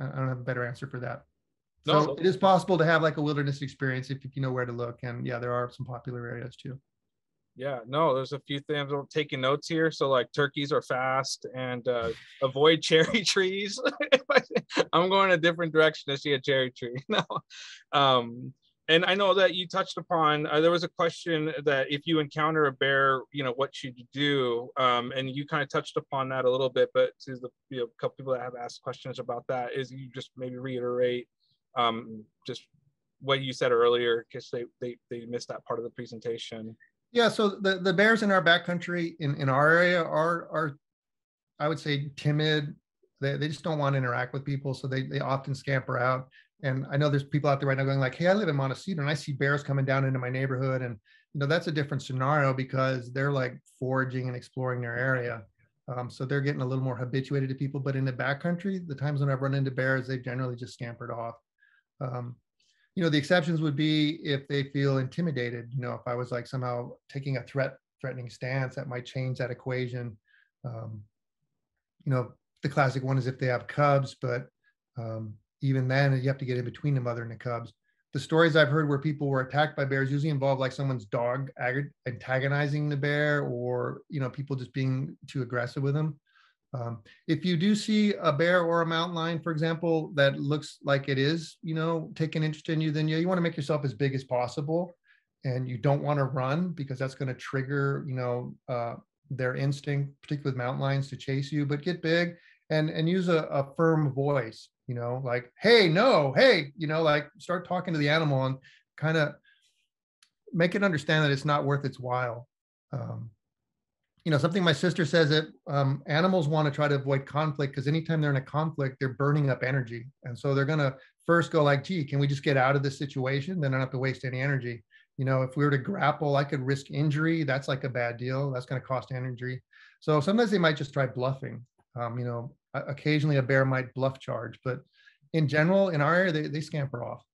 I don't have a better answer for that. No. So it is possible to have like a wilderness experience if, if you know where to look. And yeah, there are some popular areas too. Yeah, no, there's a few things I'm taking notes here. So like turkeys are fast and uh, avoid cherry trees. I'm going a different direction to see a cherry tree. No. Um, and I know that you touched upon. Uh, there was a question that if you encounter a bear, you know, what should you do? Um, and you kind of touched upon that a little bit. But to the you know, couple people that have asked questions about that, is you just maybe reiterate um, just what you said earlier because they, they they missed that part of the presentation. Yeah. So the the bears in our backcountry in in our area are are I would say timid. They, they just don't want to interact with people, so they they often scamper out and I know there's people out there right now going like, "Hey, I live in Montecito and I see bears coming down into my neighborhood," and you know that's a different scenario because they're like foraging and exploring their area. Um, so they're getting a little more habituated to people. But in the backcountry, the times when I've run into bears, they've generally just scampered off. Um, you know, the exceptions would be if they feel intimidated. You know, if I was like somehow taking a threat, threatening stance, that might change that equation. Um, you know, the classic one is if they have cubs, but um, even then you have to get in between the mother and the cubs. The stories i've heard where people were attacked by bears usually involve like someone's dog antagonizing the bear or you know people just being too aggressive with them. Um, if you do see a bear or a mountain lion for example that looks like it is you know taking interest in you then yeah you want to make yourself as big as possible and you don't want to run because that's going to trigger you know uh, their instinct particularly with mountain lions to chase you but get big and and use a, a firm voice you know like hey no hey you know like start talking to the animal and kind of make it understand that it's not worth its while. Um, you know something my sister says that um, animals want to try to avoid conflict because anytime they're in a conflict they're burning up energy. And so they're going to first go like gee can we just get out of this situation? Then i don't have to waste any energy. You know if we were to grapple i could risk injury. That's like a bad deal. That's going to cost energy. So sometimes they might just try bluffing um, you know occasionally a bear might bluff charge, but in general, in our area, they, they scamper off,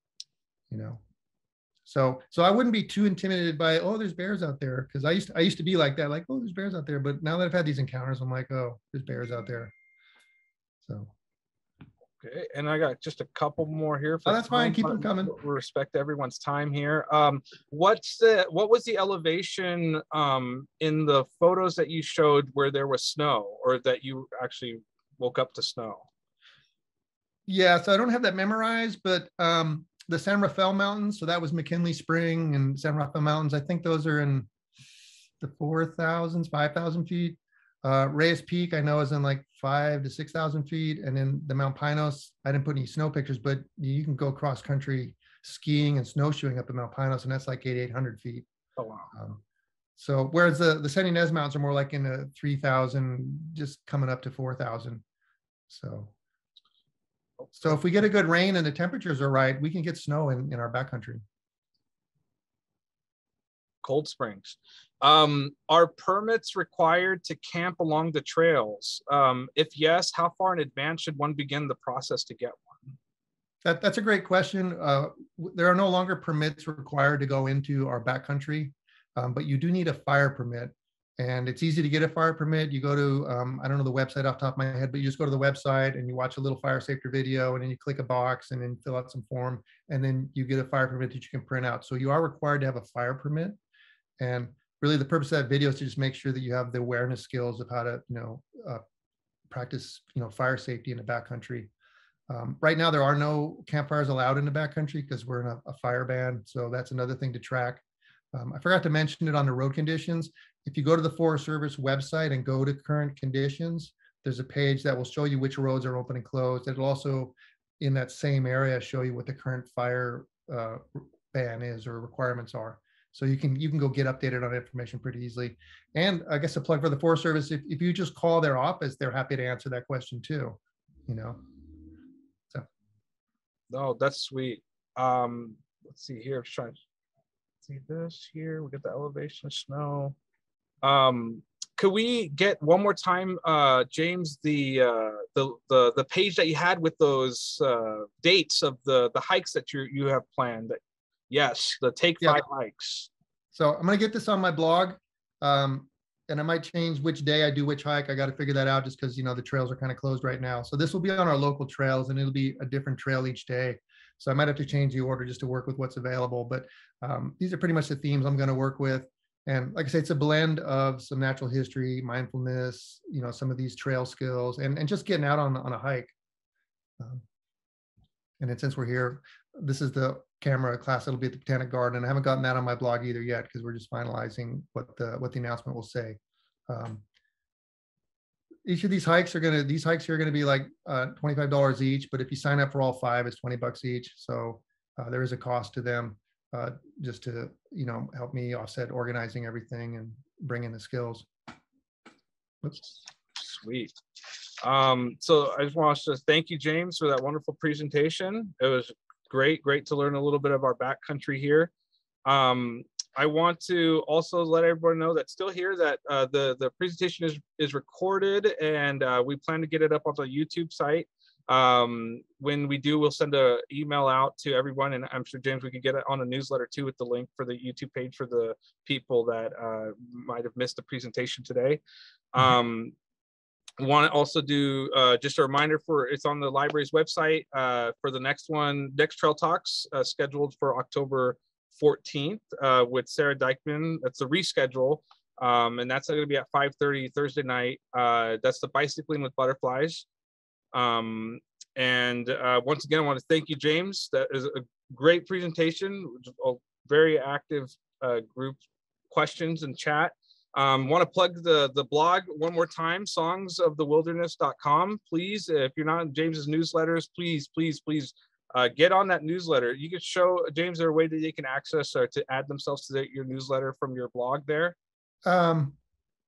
you know. So so I wouldn't be too intimidated by oh there's bears out there because I used to, I used to be like that like oh there's bears out there but now that I've had these encounters I'm like oh there's bears out there. So Okay, and I got just a couple more here. oh, that's fine. Keep them coming. We Respect everyone's time here. Um, what's the what was the elevation um, in the photos that you showed where there was snow, or that you actually woke up to snow? Yeah, so I don't have that memorized, but um, the San Rafael Mountains. So that was McKinley Spring and San Rafael Mountains. I think those are in the four thousands, five thousand feet. Uh, Reyes Peak, I know, is in like five to 6,000 feet. And then the Mount Pinos, I didn't put any snow pictures, but you can go cross country skiing and snowshoeing up in Mount Pinos, and that's like 8,800 feet. Oh, wow. Um, so whereas the, the Santa Ynez Mountains are more like in the 3,000, just coming up to 4,000. So, so if we get a good rain and the temperatures are right, we can get snow in, in our backcountry. Cold Springs. Um, are permits required to camp along the trails? Um, if yes, how far in advance should one begin the process to get one? That, that's a great question. Uh, there are no longer permits required to go into our backcountry, um, but you do need a fire permit. And it's easy to get a fire permit. You go to, um, I don't know the website off the top of my head, but you just go to the website and you watch a little fire safety video and then you click a box and then fill out some form and then you get a fire permit that you can print out. So you are required to have a fire permit. And really the purpose of that video is to just make sure that you have the awareness skills of how to, you know, uh, practice, you know, fire safety in the backcountry. Um, right now, there are no campfires allowed in the backcountry because we're in a, a, fire ban. So that's another thing to track. Um, I forgot to mention it on the road conditions. If you go to the Forest Service website and go to current conditions, there's a page that will show you which roads are open and closed. It'll also, in that same area, show you what the current fire uh, ban is or requirements are. So you can you can go get updated on information pretty easily. And I guess a plug for the Forest Service, if, if you just call their office, they're happy to answer that question too, you know. So oh, that's sweet. Um, let's see here. I'm trying see this here. We get the elevation of snow. Um, could we get one more time, uh, James, the uh, the the the page that you had with those uh, dates of the the hikes that you you have planned that Yes, the take five yeah. hikes. So I'm gonna get this on my blog. Um, and I might change which day I do which hike. I got to figure that out just because you know the trails are kind of closed right now. So this will be on our local trails, and it'll be a different trail each day. So I might have to change the order just to work with what's available. But um, these are pretty much the themes I'm going to work with. And like I say, it's a blend of some natural history, mindfulness, you know, some of these trail skills, and and just getting out on on a hike. Um, and then since we're here, this is the camera class that'll be at the Botanic Garden. I haven't gotten that on my blog either yet because we're just finalizing what the what the announcement will say. Um, each of these hikes are gonna these hikes here are gonna be like uh, twenty five dollars each, but if you sign up for all five, it's twenty bucks each. So uh, there is a cost to them, uh, just to you know help me offset organizing everything and bring in the skills. Oops. Sweet. Um, so I just want to thank you, James, for that wonderful presentation. It was great, great to learn a little bit of our backcountry here. Um, I want to also let everyone know that's still here that uh, the the presentation is is recorded and uh, we plan to get it up on the YouTube site. Um, when we do, we'll send an email out to everyone, and I'm sure James we can get it on a newsletter too with the link for the YouTube page for the people that uh, might have missed the presentation today. Mm-hmm. Um, want to also do uh, just a reminder for it's on the library's website uh, for the next one, next Trail Talks uh, scheduled for October 14th uh, with Sara Dykman. That's a reschedule. Um, and that's going to be at 5.30 Thursday night. Uh, that's the Bicycling with Butterflies. Um, and uh, once again, I want to thank you, James. That is a great presentation, a very active group questions and chat. Um, want to plug the, the blog one more time, songsofthewilderness.com. Please, if you're not in James's newsletters, please, please, please uh, get on that newsletter. You can show James there a way that they can access or to add themselves to the, your newsletter from your blog there. Um,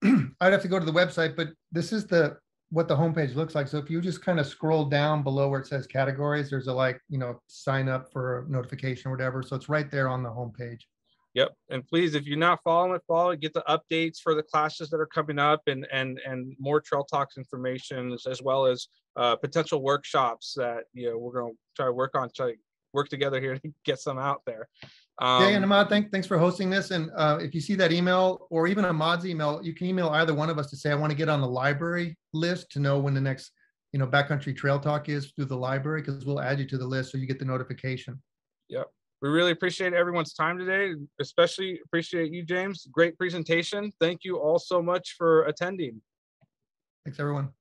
I'd have to go to the website, but this is the what the homepage looks like. So if you just kind of scroll down below where it says categories, there's a like, you know, sign up for a notification or whatever. So it's right there on the homepage. Yep. And please, if you're not following it, follow Get the updates for the classes that are coming up and and and more Trail Talks information as well as uh, potential workshops that you know we're going to try to work on, try to work together here to get some out there. Um, yeah, and Ahmad, thank, thanks for hosting this. And uh, if you see that email or even Ahmad's email, you can email either one of us to say, I want to get on the library list to know when the next you know, Backcountry Trail Talk is through the library, because we'll add you to the list so you get the notification. We really appreciate everyone's time today, especially appreciate you, James. Great presentation. Thank you all so much for attending. Thanks, everyone.